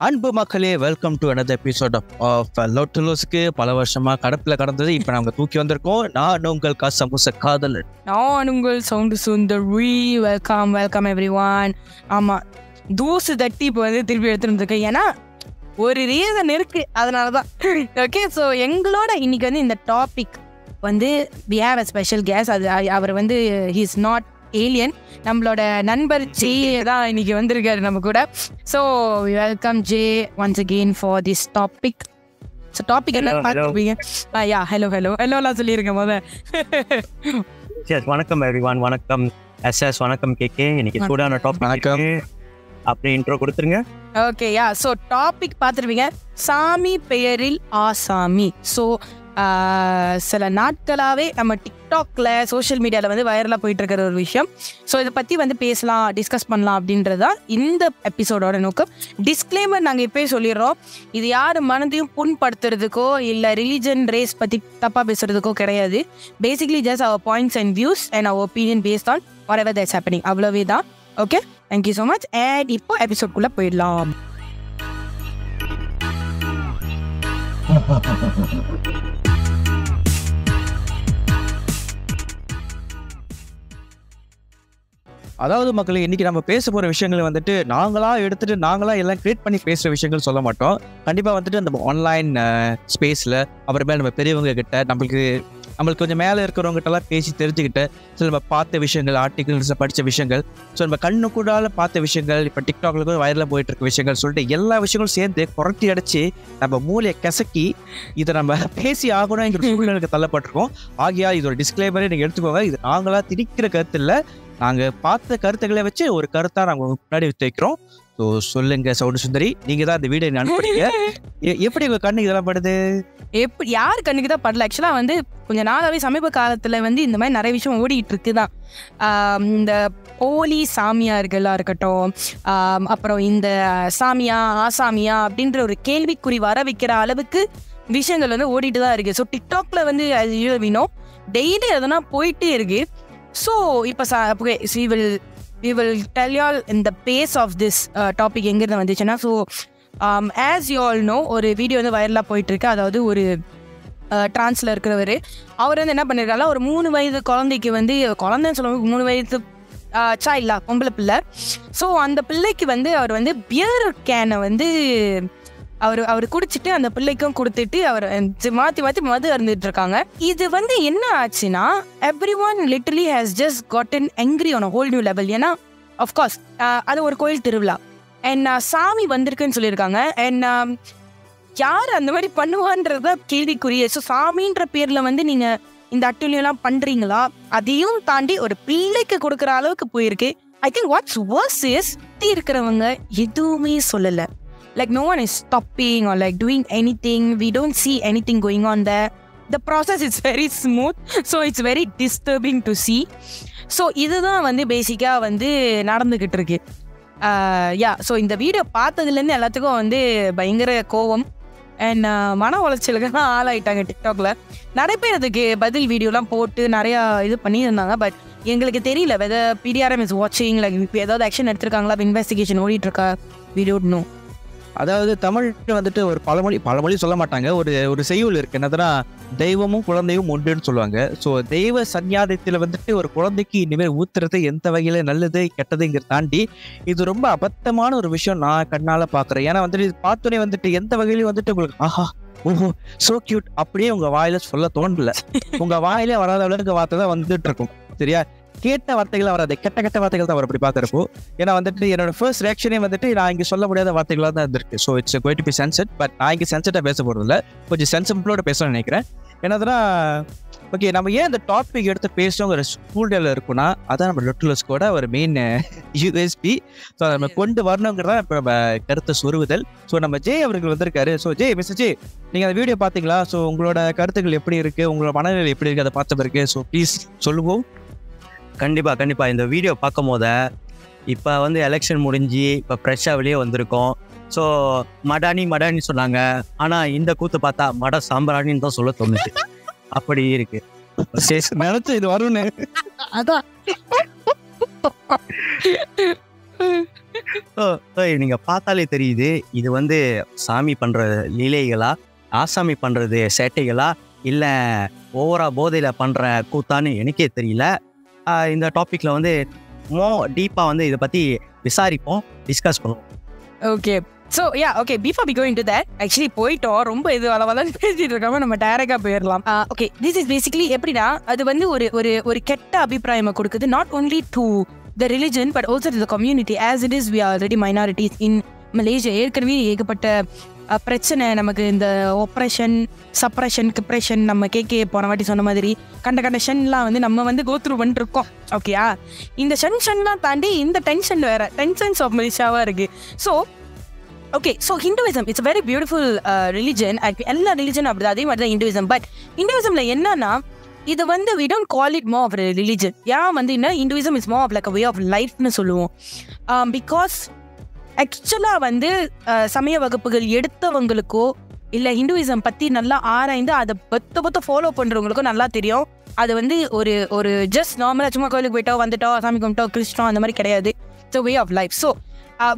அன்பு மக்களே welcome to another episode of லோட்டலோஸ்க்கு. பல வருஷமா கடப்பில் கடந்தது இப்போ நாங்கள் தூக்கி வந்திருக்கோம். நான் உங்கள் காசமுச காதலன். நான் உங்கள் sound Sundari welcome welcome everyone ஆமாம் தூசு தட்டி இப்போ வந்து திருப்பி எடுத்துட்டு வந்திருக்கேன் ஏன்னா ஒரு ரீசன் இருக்கு அதனால தான் ஓகே ஸோ எங்களோட இன்னைக்கு வந்து இந்த டாபிக் வந்து we have a special case அது அவர் வந்து ஹீ இஸ் நாட் ஏலியன் நம்மளோட நண்பர் ஜே தான் இன்னைக்கு வந்திருக்காரு நம்ம கூட. So welcome J once again for this topic so topic என்ன Hello, hello. பார்த்துருப்பீங்க? யா ஹலோ ஹலோ ஹலோலாம் சொல்லியிருக்கேன் முத. எஸ் வணக்கம் எவ்ரிவான் வணக்கம் எஸ் எஸ் வணக்கம் கேகே இன்னைக்கு சூடான டாபிக் வணக்கம். அப்படி இன்ட்ரோ கொடுத்துருங்க. ஓகே யா ஸோ டாபிக் பார்த்துருப்பீங்க. சாமி பெயரில் ஆசாமி. ஸோ சில நாட்களாகவே நம்ம டிக்டாக்ல சோஷியல் மீடியாவில் வந்து வைரலாக போயிட்டு இருக்கிற ஒரு விஷயம். ஸோ இதை பற்றி வந்து பேசலாம் டிஸ்கஸ் பண்ணலாம் அப்படின்றது தான் இந்த எபிசோடோட நோக்கம். டிஸ்க்ளைமர் நாங்கள் இப்போயே சொல்லிடுறோம். இது யார் மனதையும் புண்படுத்துறதுக்கோ இல்லை ரிலீஜன் ரேஸ் பற்றி தப்பாக பேசுறதுக்கோ கிடையாது. பேசிக்லி ஜஸ்ட் அவர் points and views and our opinion based on whatever that's happening அவ்வளோவே தான் okay thank you so much and இப்போ எபிசோட்குள்ளே போயிடலாம். அதாவது மக்கள் இன்னைக்கு நம்ம பேச போற விஷயங்கள் வந்துட்டு நாங்களா எடுத்துட்டு நாங்களா எல்லாம் கிரியேட் பண்ணி பேசுற விஷயங்கள் சொல்ல மாட்டோம். கண்டிப்பா வந்துட்டு அந்த ஆன்லைன் ஸ்பேஸ்ல அப்புறமே நம்ம பெரியவங்க கிட்ட நம்மளுக்கு நம்மளுக்கு கொஞ்சம் மேலே இருக்கிறவங்ககிட்டலாம் பேசி தெரிஞ்சுக்கிட்டு சில நம்ம பார்த்த விஷயங்கள் ஆர்டிகல்ஸ் படித்த விஷயங்கள் ஸோ நம்ம கண்ணு கூடால பார்த்த விஷயங்கள் இப்போ டிக்டாக்ல கூட வைரலாக போயிட்டு இருக்க விஷயங்கள் சொல்லிட்டு எல்லா விஷயங்களும் சேர்ந்து புரட்டி அடிச்சு நம்ம மூளையை கசக்கி இதை நம்ம பேசி ஆகணும் எங்கள் சூழ்நிலைக்கு தள்ளப்பட்டிருக்கோம். ஆகியா இது ஒரு டிஸ்கிளைமரே நீங்கள் எடுத்துக்கோங்க. இது நாங்களாக திணிக்கிற கருத்து இல்லை. நாங்கள் பார்த்த கருத்துக்களை வச்சு ஒரு கருத்தாக நாங்கள் முன்னாடி வைக்கிறோம் ஸோ சொல்லுங்க சவுண்டு சுந்தரி. நீங்கள் தான் இந்த வீடியோ அனுப்புறீங்க. எப்படி உங்கள் கண்ணு இதெல்லாம் படுது? எப்படி யார் கண்ணுக்கு தான் படல? ஆக்சுவலாக வந்து கொஞ்ச நாளாவே சமீப காலத்தில் வந்து இந்த மாதிரி நிறைய விஷயம் ஓடிட்டு இருக்கு தான் இந்த போலி சாமியார்களாக இருக்கட்டும் அப்புறம் இந்த சாமியா ஆசாமியா அப்படின்ற ஒரு கேள்விக்குறி வர வைக்கிற அளவுக்கு விஷயங்கள் வந்து ஓடிட்டு தான் இருக்கு. ஸோ டிக்டாக்ல வந்து வினோ டெய்லி எதனா போயிட்டே இருக்கு. ஸோ இப்போ சா வில் வி வில் டெல் யால் இந்த பேஸ் ஆஃப் திஸ் டாபிக் எங்கேருந்து வந்துச்சுன்னா so as you all know ஒரு வீடியோ வந்து வைரலாக போயிட்டுருக்கு. அதாவது ஒரு uh, ட்ரான்ஸில் இருக்கிறவர். அவர் வந்து என்ன பண்ணிருக்காருல ஒரு மூணு வயது குழந்தைக்கு வந்து குழந்தைன்னு சொல்லுவாங்க மூணு வயது சைல்டா பொம்பளை பிள்ளை. ஸோ அந்த பிள்ளைக்கு வந்து அவர் வந்து பியர் கேனை வந்து அவர் அவர் குடிச்சிட்டு அந்த பிள்ளைக்கும் கொடுத்துட்டு அவர் மாற்றி மாற்றி மது அருந்துட்டு இருக்காங்க இது வந்து என்ன ஆச்சுன்னா everyone literally has just got an angry on whole new level ஏன்னா அஃப்கோர்ஸ் அது ஒரு கோயில் திருவிழா. அண்ட் சாமி வந்திருக்குன்னு சொல்லியிருக்காங்க. அண்ட் யார் அந்த மாதிரி பண்ணுவான்றத கேள்விக்குரிய ஸோ சாமின்ற பேரில் வந்து நீங்கள் இந்த அட்டுலியெல்லாம் பண்ணுறீங்களா அதையும் தாண்டி ஒரு பிள்ளைக்கு கொடுக்குற அளவுக்கு போயிருக்கு. I think what's worse is இருக்கிறவங்க எதுவுமே சொல்லலை. Like no one is stopping or like doing anything we don't see anything going on the the process it's very smooth so it's very disturbing to see so இதுதான் வந்து பேசிக்காக வந்து நடந்துக்கிட்டு இருக்கு yeah uh, so இந்த video பார்த்ததுலேருந்து எல்லாத்துக்கும் வந்து பயங்கர கோவம். அண்ட் uh, மன உளைச்சலுக்கு தான் ஆளாயிட்டாங்க டிக்டாக்ல நிறைய பேர் அதுக்கு பதில் வீடியோலாம் போட்டு நிறையா இது பண்ணியிருந்தாங்க. பட் எங்களுக்கு தெரியல வெதர் பிடிஆர்எம் இஸ் வாட்சிங் லைக் இப்போ ஏதாவது ஆக்ஷன் எடுத்திருக்காங்களா? இன்வெஸ்டிகேஷன் ஓடிட்டுருக்கா? வீடியோ நோ அதாவது தமிழ் வந்துட்டு ஒரு பழமொழி பழமொழி சொல்ல மாட்டாங்க. ஒரு ஒரு செய்யுள் இருக்கு. என்னதுன்னா தெய்வமும் குழந்தையும் ஒன்றுன்னு சொல்லுவாங்க. ஸோ தெய்வ சந்நியாதத்தில் வந்துட்டு ஒரு குழந்தைக்கு இனிமேல் ஊத்துறது எந்த வகையில நல்லது கெட்டதுங்கிற தாண்டி இது ரொம்ப அபத்தமான ஒரு விஷயம் நான் கண்ணால பாக்குறேன். ஏன்னா வந்துட்டு இது பார்த்தோன்னே வந்துட்டு எந்த வகையிலையும் வந்துட்டு உங்களுக்கு ஆஹா ஓஹோ சோ கியூட் அப்படியே உங்க வாயில சொல்ல தோன்றல உங்க வாயிலே வராத அளவுக்கு வார்த்தை தான் வந்துட்டு இருக்கும். சரியா? கேட்ட வார்த்தைகள் வராது கெட்ட கெட்ட வார்த்தைகள் தான் வரும் அப்படி பார்த்துருப்போம். ஏன்னா வந்துட்டு என்னோட ஃபர்ஸ்ட் ரியாக்ஷனே வந்துட்டு நான் இங்கே சொல்ல முடியாத வார்த்தைகளாக தான் இருந்திருக்கு. ஸோ இட்ஸ் கோயிட் டு பி சென்சட் பட் நான் இங்கே சென்சட்டாக பேச போகிறதில்ல கொஞ்சம் சென்சிபிளோட பேசணும்னு நினைக்கிறேன். என்னதுன்னா ஓகே நம்ம ஏன் இந்த டாபிக் எடுத்து பேசணுங்கிற சூழ்நிலை இருக்குன்னா அதான் நம்ம லொட்டுலஸ்கோட ஒரு மெயின் யூஎஸ்பி ஸோ நம்ம கொண்டு வரணுங்கிறதா இப்போ நம்ம கருத்தை சொருவுதல் ஸோ நம்ம ஜெய் அவர்கள் வந்திருக்காரு. ஸோ ஜெய் மிஸ்டர் ஜெய் நீங்கள் அந்த வீடியோ பார்த்தீங்களா ஸோ உங்களோட கருத்துக்கள் எப்படி இருக்கு? உங்களோட மனநிலை எப்படி இருக்கு? அதை பார்த்த பிறகு ஸோ ப்ளீஸ் சொல்லுவோம். கண்டிப்பா கண்டிப்பா. இந்த வீடியோ பார்க்கும் போத இப்போ வந்து எலெக்ஷன் முடிஞ்சு இப்போ ஃப்ரெஷ்ஷாக வெளியே வந்திருக்கோம். ஸோ மடானி மடானி சொன்னாங்க. ஆனால் இந்த கூத்து பார்த்தா மட சாம்பிராணின்னு தான் சொல்ல தோணுச்சு அப்படி இருக்கு. நினைச்சு இது வரும்னு. அதான். நீங்கள் பார்த்தாலே தெரியுது. இது வந்து சாமி பண்ணுற லீலைகளா? ஆசாமி பண்ணுறது சேட்டைகளா? இல்லை ஓவரா போதையில் பண்ணுற கூத்தான்னு எனக்கே தெரியல. இந்த டாப்பிக்கில் வந்து மோ டீப்பாக வந்து இதை பற்றி விசாரிப்போம் டிஸ்கஸ் பண்ணுவோம். Okay so yeah okay before be going to that actually போயிட்டோம். ரொம்ப இது அளவெல்லாம் பேசிட்டு இருக்காம நம்ம டேரக்டாக போயிடலாம். ஓகே திஸ் இஸ் பேசிக்கலி எப்படின்னா அது வந்து ஒரு ஒரு ஒரு கெட்ட அபிப்பிராயமா கொடுக்குது. Not only to the religion but also the community as it is we already minorities in Malaysia ஏற்கனவே ஏகப்பட்ட பிரச்சனை நமக்கு இந்த ஒப்ரேஷன் சப்ரேஷன் கிப்ரேஷன் நம்ம கேட்கே போன வாட்டி சொன்ன மாதிரி கண்ட கண்ட ஷன்லாம் வந்து நம்ம வந்து கோத்ரூ பண்ணிட்டு இருக்கோம் ஓகேயா இந்த ஷன் ஷன்லாம் தாண்டி இந்த டென்ஷன் வேற டென்ஷன்ஸ் ஆஃப் மலேசியாவாக இருக்கு. So okay so Hinduism it's very beautiful religion எல்லா ரிலிஜனும் அப்படி அதே மாதிரி தான் ஹிந்துவிசம் பட் ஹிந்துவிசம்ல என்னன்னா இது வந்து we don't call it more of religion ஏன் வந்து என்ன? Individual is more of like way of லைஃப்னு சொல்லுவோம். Um, பிகாஸ் ஆக்சுவலாக வந்து சமய வகுப்புகள் எடுத்தவங்களுக்கோ இல்லை ஹிந்துவிசம் பற்றி நல்லா ஆராய்ந்து அதை பொத்த பொத்த ஃபாலோ பண்ணுறவங்களுக்கும் நல்லா தெரியும். அது வந்து ஒரு ஒரு ஜஸ்ட் நார்மலாக சும்மா கோயிலுக்கு போயிட்டோம் வந்துட்டோம் சாமி கும்பிட்டோம் கிறிஸ்டோம் அந்த மாதிரி கிடையாது. It's way of life so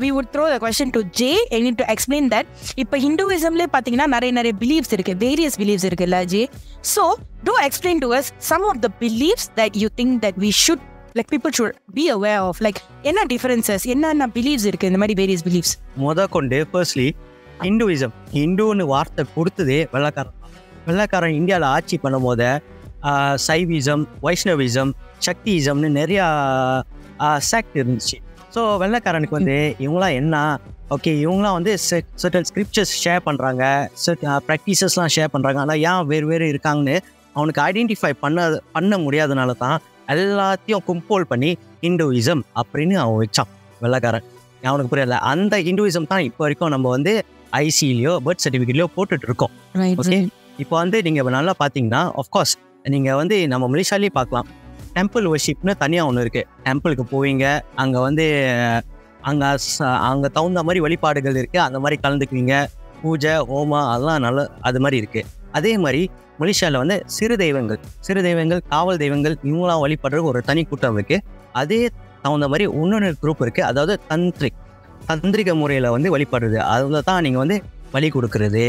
we would throw the question to J any to explain that இப்போ ஹிந்துவிசம்லேயே பார்த்தீங்கன்னா நிறைய நிறைய பிலீவ்ஸ் இருக்குது வேரியஸ் பிலீவ்ஸ் இருக்குல்ல J so to explain to us some of the beliefs that you think that we should like people should be aware of like என்ன differences என்னென்ன believes இருக்கு? இந்த மாதிரி வேரியஸ் பிலீவ்ஸ் முத கொண்டு ஃபர்ஸ்ட்லி ஹிந்துவிசம் ஹிந்துன்னு வார்த்தை கொடுத்ததே வெள்ளக்காரன் வெள்ளக்காரன் இந்தியாவில் ஆட்சி பண்ணும் போது சைவிசம் வைஷ்ணவிசம் சக்தியிசம்னு நிறையா செக்ட் இருந்துச்சு. ஸோ வெள்ளக்காரனுக்கு வந்து இவங்களாம் என்ன ஓகே இவங்களாம் வந்து சர்டன் ஸ்கிரிப்சர்ஸ் ஷேர் பண்ணுறாங்க ப்ராக்டிசஸ்லாம் ஷேர் பண்ணுறாங்க ஆனால் ஏன் வேறு வேறு இருக்காங்கன்னு அவனுக்கு ஐடென்டிஃபை பண்ண பண்ண முடியாதனால தான் எல்லாத்தையும் கும்போல் பண்ணி ஹிந்துவிசம் அப்படின்னு அவன் வச்சான். வெள்ளக்காரன். அவனுக்கு புரியல? அந்த ஹிந்துவிசம் தான் இப்போ வரைக்கும் நம்ம வந்து ஐசிலையோ பர்த் சர்டிஃபிகேட்லையோ போட்டுட்டு இருக்கோம். ஓகே இப்போ வந்து நீங்கள் நல்லா பார்த்தீங்கன்னா ஆஃப்கோர்ஸ் நீங்கள் வந்து நம்ம மலேசியாலேயே பார்க்கலாம் டெம்பிள் ஒர்ஷிப்னு தனியாக ஒன்று இருக்குது டெம்பிளுக்கு போவீங்க. அங்கே வந்து அங்கே அங்கே தகுந்த மாதிரி வழிபாடுகள் இருக்குது அந்த மாதிரி கலந்துக்குவீங்க. பூஜை ஹோமம் அதெல்லாம் நல்ல அது மாதிரி இருக்குது அதே மாதிரி மலேசியாவில் வந்து சிறு தெய்வங்கள் சிறு தெய்வங்கள் காவல் தெய்வங்கள் இவங்களாம் வழிபடுற ஒரு தனி கூட்டம் இருக்குது அதே தகுந்த மாதிரி இன்னொன்று குரூப் இருக்குது அதாவது தந்திரிக் தந்திரிக முறையில் வந்து வழிபடுறது. அதில் தான் நீங்கள் வந்து வழி கொடுக்கறது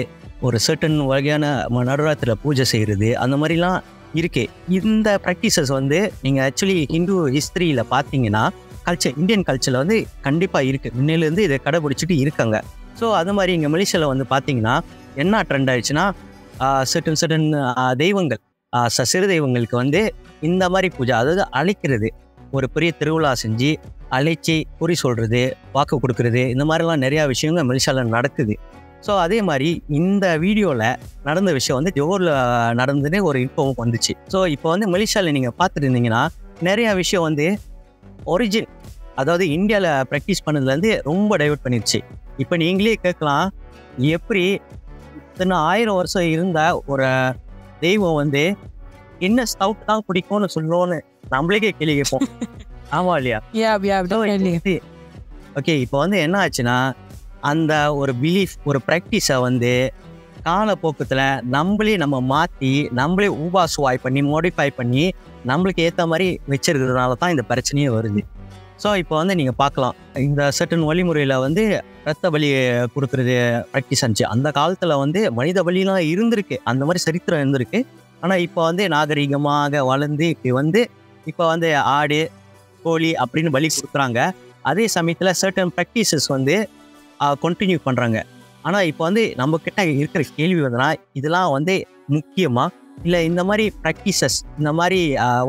ஒரு சர்டன் வகையான நடுராத்திரில் பூஜை செய்கிறது அந்த மாதிரிலாம் இருக்குது இந்த ப்ராக்டிசஸ் வந்து நீங்கள் ஆக்சுவலி ஹிந்து ஹிஸ்ட்ரியில் பார்த்தீங்கன்னா கல்ச்சர் இந்தியன் கல்ச்சரில் வந்து கண்டிப்பாக இருக்குது முன்னிலேருந்து இதை கடைபிடிச்சிட்டு இருக்காங்க. ஸோ அது மாதிரி இங்கே மலேசியாவில் வந்து பார்த்தீங்கன்னா என்ன ட்ரெண்ட் ஆயிடுச்சுன்னா சர்டன் சர்டன் தெய்வங்கள் ச- சிறு தெய்வங்களுக்கு வந்து இந்த மாதிரி பூஜை அதாவது அழைக்கிறது ஒரு பெரிய திருவிழா செஞ்சு அழைச்சி குறி சொல்கிறது வாக்கு கொடுக்கறது இந்த மாதிரிலாம் நிறையா விஷயங்கள் மலேசியாவில் நடக்குது. ஸோ அதே மாதிரி இந்த வீடியோவில் நடந்த விஷயம் வந்து ஜோரில் நடந்துன்னு ஒரு இன்ஃபோவும் வந்துச்சு. ஸோ இப்போ வந்து மலேசியாவில் நீங்கள் பார்த்துட்டு இருந்தீங்கன்னா நிறையா விஷயம் வந்து ஒரிஜின் அதாவது இந்தியாவில் ப்ராக்டிஸ் பண்ணதுலேருந்து ரொம்ப டைவெர்ட் பண்ணிடுச்சு. இப்போ நீங்களே கேட்கலாம் எப்படி இத்தனை ஆயிரம் வருஷம் இருந்த ஒரு தெய்வம் வந்து என்ன ஸ்டவுட் தான் பிடிக்கும்னு சொல்லணும்னு நம்மளுக்கே கேள்வி கேட்போம். ஆமா இல்லையா? ஓகே இப்போ வந்து என்ன ஆச்சுன்னா அந்த ஒரு பிலீஃப் ஒரு ப்ராக்டிஸை வந்து காலப்போக்கத்தில் நம்மளே நம்ம மாற்றி நம்மளே ஊபா சுவாய் பண்ணி மாடிஃபை பண்ணி நம்மளுக்கு ஏற்ற மாதிரி வச்சிருக்கிறதுனால தான் இந்த பிரச்சனையே வருது. ஸோ இப்போ வந்து நீங்கள் பார்க்கலாம். இந்த சர்டன் வழிமுறையில் வந்து ரத்த பலி கொடுக்குறது ப்ராக்டிஸ் ஆச்சு அந்த காலத்தில் வந்து மனித பலிலாம் இருந்திருக்கு. அந்த மாதிரி சரித்திரம் இருந்திருக்கு. ஆனால் இப்போ வந்து நாகரிகமாக வளர்ந்து இப்படி வந்து இப்போ வந்து ஆடு கோழி அப்படின்னு பலி கொடுக்குறாங்க. அதே சமயத்தில் சர்டன் ப்ராக்டிசஸ் வந்து கண்டினியூ பண்ணுறாங்க ஆனால் இப்போ வந்து நம்மக்கிட்ட இருக்கிற கேள்வி வந்துன்னா இதெல்லாம் வந்து முக்கியமாக இல்லை இந்த மாதிரி ப்ராக்டிசஸ் இந்த மாதிரி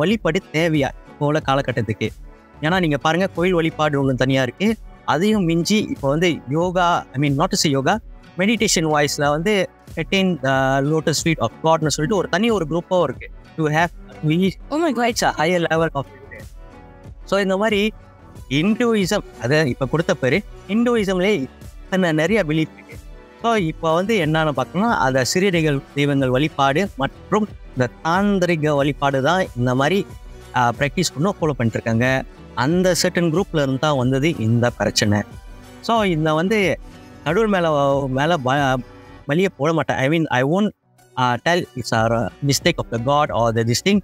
வழிபடு தேவையா? இப்போ உள்ள காலகட்டத்துக்கு. ஏன்னா நீங்கள் பாருங்கள் கோயில் வழிபாடு ஒன்று தனியாக இருக்குது அதையும் மிஞ்சி இப்போ வந்து yoga I mean not so yoga meditation வாய்ஸில் வந்து அட்டைன் லோட்டஸ் ஸ்வீட் ஆஃப் காட்னு சொல்லிட்டு ஒரு தனி ஒரு குரூப்பாகவும் இருக்குது to have higher level of so இந்த மாதிரி இந்துயிசம் அதை இப்போ கொடுத்த பேர் இந்துயிசம்லேயே இத்தனை நிறைய பிலீஃப் இருக்கு. ஸோ இப்போ வந்து என்னன்னு பார்த்தோம்னா அதை சிறியடிகள் தெய்வங்கள் வழிபாடு மற்றும் இந்த தாந்திரிக வழிபாடு தான் இந்த மாதிரி ப்ராக்டிஸ் பண்ண ஃபாலோ பண்ணிட்டு இருக்காங்க. அந்த சர்டன் குரூப்பில் இருந்து தான் வந்தது இந்த பிரச்சனை. ஸோ இந்த வந்து கடவுள் மேலே மேலே வழியை போட மாட்டேன். I mean I won't tell it's or mistake of the God or the திஸ்டிங்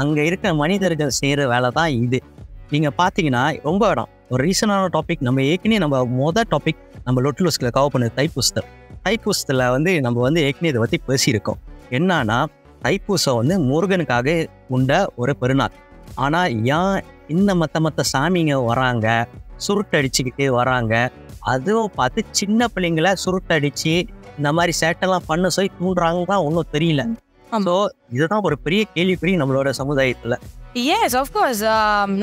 அங்கே இருக்கிற மனிதர்கள் செய்கிற வேலை தான் இது. நீங்கள் பார்த்தீங்கன்னா ரொம்ப இடம். ஒரு ரீசனான டாபிக் நம்ம ஏற்கனவே நம்ம மொதல் டாபிக் நம்ம லொட்லூஸ்கில் கவர் பண்ணது தைப்பூசத்தில் தைப்பூசத்தில் வந்து நம்ம வந்து ஏற்கனவே இதை பற்றி பேசியிருக்கோம். என்னன்னா தைப்பூசம் வந்து முருகனுக்காக உண்ட ஒரு பெருநாள். ஆனால் ஏன் இந்த மற்ற மற்ற சாமிங்க வராங்க சுருட்டடிச்சுக்கிட்டு வராங்க. அதுவும் பார்த்து சின்ன பிள்ளைங்கள சுருட்டடிச்சு இந்த மாதிரி சேட்டெல்லாம் பண்ண சொல்லி தூண்டுறாங்க ஒன்றும் தெரியல. ஸோ இதுதான் ஒரு பெரிய கேள்விக்குறி நம்மளோட சமுதாயத்தில். எஸ் ஆஃப்கோர்ஸ்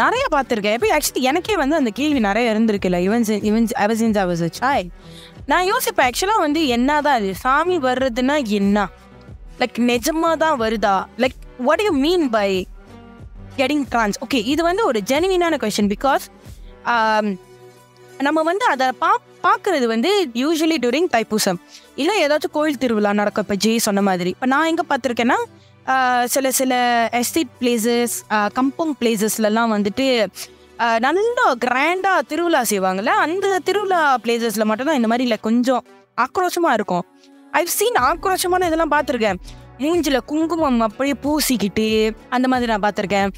நிறைய பார்த்துருக்கேன். இப்போ ஆக்சுவலி எனக்கே வந்து அந்த கேள்வி நிறைய இருந்திருக்குல்ல. Even even ever since was Sai நான் யோசிப்பேன் ஆக்சுவலாக வந்து என்னதான் அது? சாமி வர்றதுன்னா என்ன? லைக் நிஜமாக தான் வருதா like what you mean by getting trance okay இது வந்து ஒரு ஜெனுவினான கொஷின் பிகாஸ் நம்ம வந்து அதை பா பார்க்குறது வந்து யூஸ்வலி டூரிங் தைப்பூசம். இல்லை ஏதாச்சும் கோயில் திருவிழா நடக்கும். இப்போ ஜெய் சொன்ன மாதிரி. இப்போ நான் எங்கே பார்த்துருக்கேன்னா சில சில எஸ்டேட் பிளேசஸ் கம்பவுண்ட் பிளேசஸ்லலாம் வந்துட்டு நல்லா கிராண்டாக திருவிழா செய்வாங்கல்ல அந்த திருவிழா பிளேசஸில் மட்டும்தான் இந்த மாதிரி இல்லை கொஞ்சம் ஆக்ரோஷமாக இருக்கும். ஐவ் சீன் ஆக்ரோஷமான இதெல்லாம் பார்த்துருக்கேன் மூஞ்சில் குங்குமம் அப்படியே பூசிக்கிட்டு அந்த மாதிரி நான் பார்த்துருக்கேன்.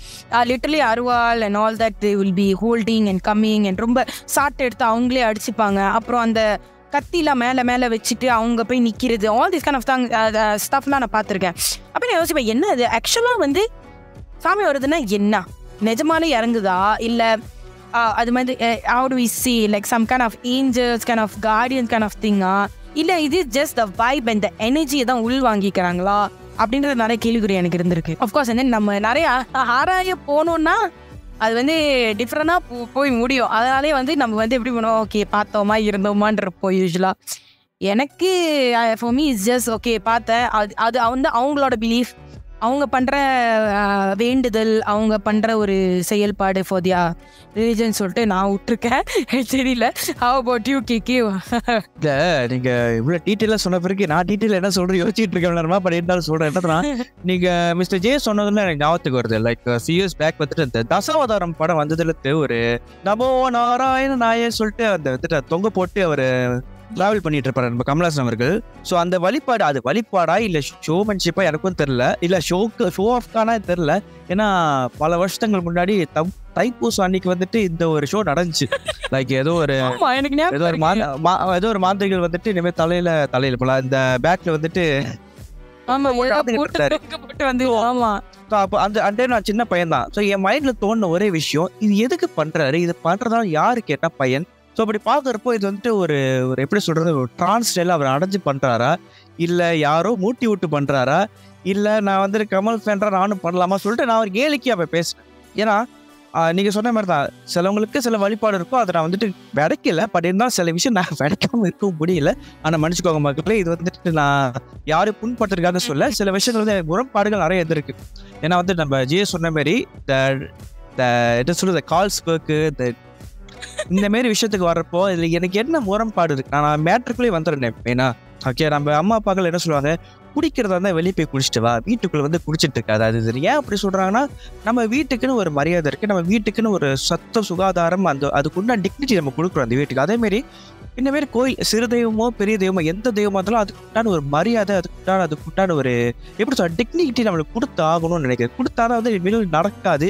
லிட்டலி அருவாள் and all that they will be holding and coming and ரொம்ப சாட்டை எடுத்து அவங்களே அடிச்சுப்பாங்க. அப்புறம் அந்த கத்திலாம் மேலே மேலே வச்சுட்டு அவங்க போய் நிற்கிறது ஆல் திஸ் கைண்ட் ஆஃப் தாங் ஸ்டஃப்லாம் நான் பார்த்துருக்கேன். அப்போ நான் யோசிப்பேன் என்ன அது ஆக்சுவலாக வந்து சாமி வருதுன்னா என்ன? நிஜமாலே இறங்குதா? இல்லை அது மாதிரி how do we see like some kind of angels kind of guardians kind of திங்கா இல்லை இது just the vibe and the எனர்ஜியை தான் உள் வாங்கிக்கிறாங்களா? அப்படின்றது நிறைய கேள்விக்குறி எனக்கு இருந்திருக்கு. அஃப்கோர்ஸ் வந்து நம்ம நிறைய ஆராய போனோம்னா அது வந்து டிஃப்ரெண்டாக போய் முடியும். அதனாலே வந்து நம்ம வந்து எப்படி பண்ணுவோம் ஓகே பார்த்தோமா இருந்தோமான்றப்போ யூஸ்வலாக எனக்கு for me is just okay பார்த்தேன். அது அது வந்து அவங்களோட பிலீஃப் அவங்க பண்ணுற வேண்டுதல் அவங்க பண்ணுற ஒரு செயல்பாடு ஃபார் தியா சொல்லிட்டு நான் விட்டுருக்கேன். தெரியல. How about you K K இல்லை நீங்கள் இவ்வளோ டீட்டெயிலாக சொன்ன பிறகு நான் டீட்டெயில் என்ன சொல்கிறேன் யோசிச்சுட்டு இருக்கேன். நேரமா பட் இருந்தாலும் சொல்கிறேன் என்னன்னா நீங்கள் மிஸ்டர் ஜே சொன்னதுல எனக்கு ஞாபகத்துக்கு வருது. லைக் சிஎஸ் பேக் வந்துட்டு இந்த தசாவதாரம் படம் வந்ததுலேருந்து ஒரு நமோ நாராயண நாயே சொல்லிட்டு அந்த வந்துட்டு தொங்க போட்டு அவர் டிராவல் பண்ணிட்டு இருப்பாரு. நம்ம கமலாசன் அவர்கள். ஸோ அந்த வழிபாடு அது வழிபாடா இல்ல ஷோமன்ஷிப்பா எனக்கும் தெரியல. இல்ல ஷோக்கு ஷோ ஆஃப்கானா தெரியல. ஏன்னா பல வருஷங்கள் முன்னாடி தம் தைப்பூசம் அன்னைக்கு வந்துட்டு இந்த ஒரு ஷோ நடந்துச்சு. லைக் ஏதோ ஒரு ஏதோ ஒரு ஏதோ ஒரு மாந்திரிகள் வந்துட்டு இனிமேல் தலையில தலையில போல இந்த பேக்ல வந்துட்டு அப்போ அந்த அந்த நான் சின்ன பையன் தான் ஸோ என் மைண்ட்ல தோணுன ஒரே விஷயம் இது எதுக்கு பண்றாரு? இது பண்றதால யாரு கேட்டா பையன்? ஸோ அப்படி பார்க்குறப்போ இது வந்துட்டு ஒரு ஒரு எப்படி சொல்கிறது ஒரு ட்ரான்ஸ் அவர் அடைஞ்சு பண்ணுறாரா இல்லை யாரோ மூட்டி விட்டு பண்ணுறாரா இல்லை நான் வந்துட்டு கமல் ஃபேன்றா நானும் பண்ணலாமா? சொல்லிட்டு நான் ஒரு கேலிக்கு அப்போ பேசுறேன் ஏன்னா நீங்கள் சொன்ன மாதிரி தான் சிலவங்களுக்கு சில வழிபாடு இருக்கும் அதை நான் வந்துட்டு விடைக்கல பட் இருந்தாலும் சில விஷயம் நான் விடைக்காமல் இருக்கவும் முடியல. ஆனால் மன்னிச்சுக்கோங்க மக்களே இது வந்துட்டு நான் யாரும் புண்படுத்திருக்காங்க சொல்ல சில விஷயங்கள் வந்து முரண்பாடுகள் நிறைய இருந்திருக்கு. ஏன்னா வந்து நம்ம ஜிஎஸ் சொன்ன மாதிரி த த என்ன சொல்லுது கால்ஸ் ஒர்க்கு த இந்த மாதிரி விஷயத்துக்கு வர்றப்போ இதுல எனக்கு என்ன முரண்பாடு இருக்கு? நான் மேட்ருக்குள்ளே வந்துடுறேன் ஏன்னா ஓகே நம்ம அம்மா அப்பாக்கள் என்ன சொல்லுவாங்க? குடிக்கிறதா இருந்தால் வெளியே போய் குடிச்சிட்டு வா. வீட்டுக்குள்ள வந்து குடிச்சிட்டு இருக்காது. அது இது ஏன் அப்படி சொல்றாங்கன்னா நம்ம வீட்டுக்குன்னு ஒரு மரியாதை இருக்கு. நம்ம வீட்டுக்குன்னு ஒரு சத்த சுகாதாரம் அந்த அதுக்குண்டான டிக்னிட்டி நம்ம கொடுக்குறோம் அந்த வீட்டுக்கு. அதேமாரி இந்தமாரி இந்த கோயில் சிறு தெய்வமோ பெரிய தெய்வமோ எந்த தெய்வமாக இருந்தாலும் அதுக்குண்டான ஒரு மரியாதை அதுக்குண்டான அதுக்குண்டான ஒரு எப்படி சொல்ல டிக்னிட்டி நம்மளுக்கு கொடுத்து ஆகணும்னு நினைக்கிறேன். கொடுத்தாதான் வந்து வெளியில் நடக்காது.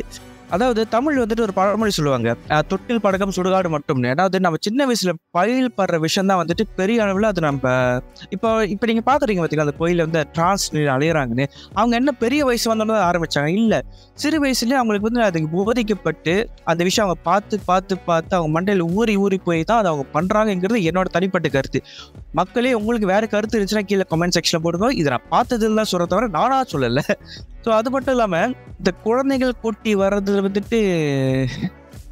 அதாவது தமிழ் வந்துட்டு ஒரு பழமொழி சொல்லுவாங்க. தொட்டில் படகம் சுடுகாடு மட்டும்னு. அதாவது நம்ம சின்ன வயசுல பயில் படுற விஷயம் தான் வந்துட்டு பெரிய அளவில் அது நம்ம இப்போ இப்போ நீங்க பாக்குறீங்க பார்த்தீங்களா அந்த கோயில வந்து டிரான்ஸ் அலையிறாங்கன்னு. அவங்க என்ன பெரிய வயசு வந்தோன்னு ஆரம்பிச்சாங்க? இல்லை. சிறு வயசுலேயே அவங்களுக்கு வந்து அதுக்கு போதிக்கப்பட்டு அந்த விஷயம் அவங்க பார்த்து பார்த்து பார்த்து அவங்க மண்டையில் ஊறி ஊறி போய் தான் அதை அவங்க பண்ணுறாங்கங்கிறது என்னோட தனிப்பட்ட கருத்து. மக்களே உங்களுக்கு வேற கருத்து இருந்துச்சுன்னா கீழே கமெண்ட் செக்ஷன்ல போடுங்க. இதை நான் பார்த்ததுல தான் சொல்ற தவிர நானா சொல்லலை. ஸோ அது மட்டும் இல்லாம இந்த குழந்தைகள் கூட்டி வர்றதுல வந்துட்டு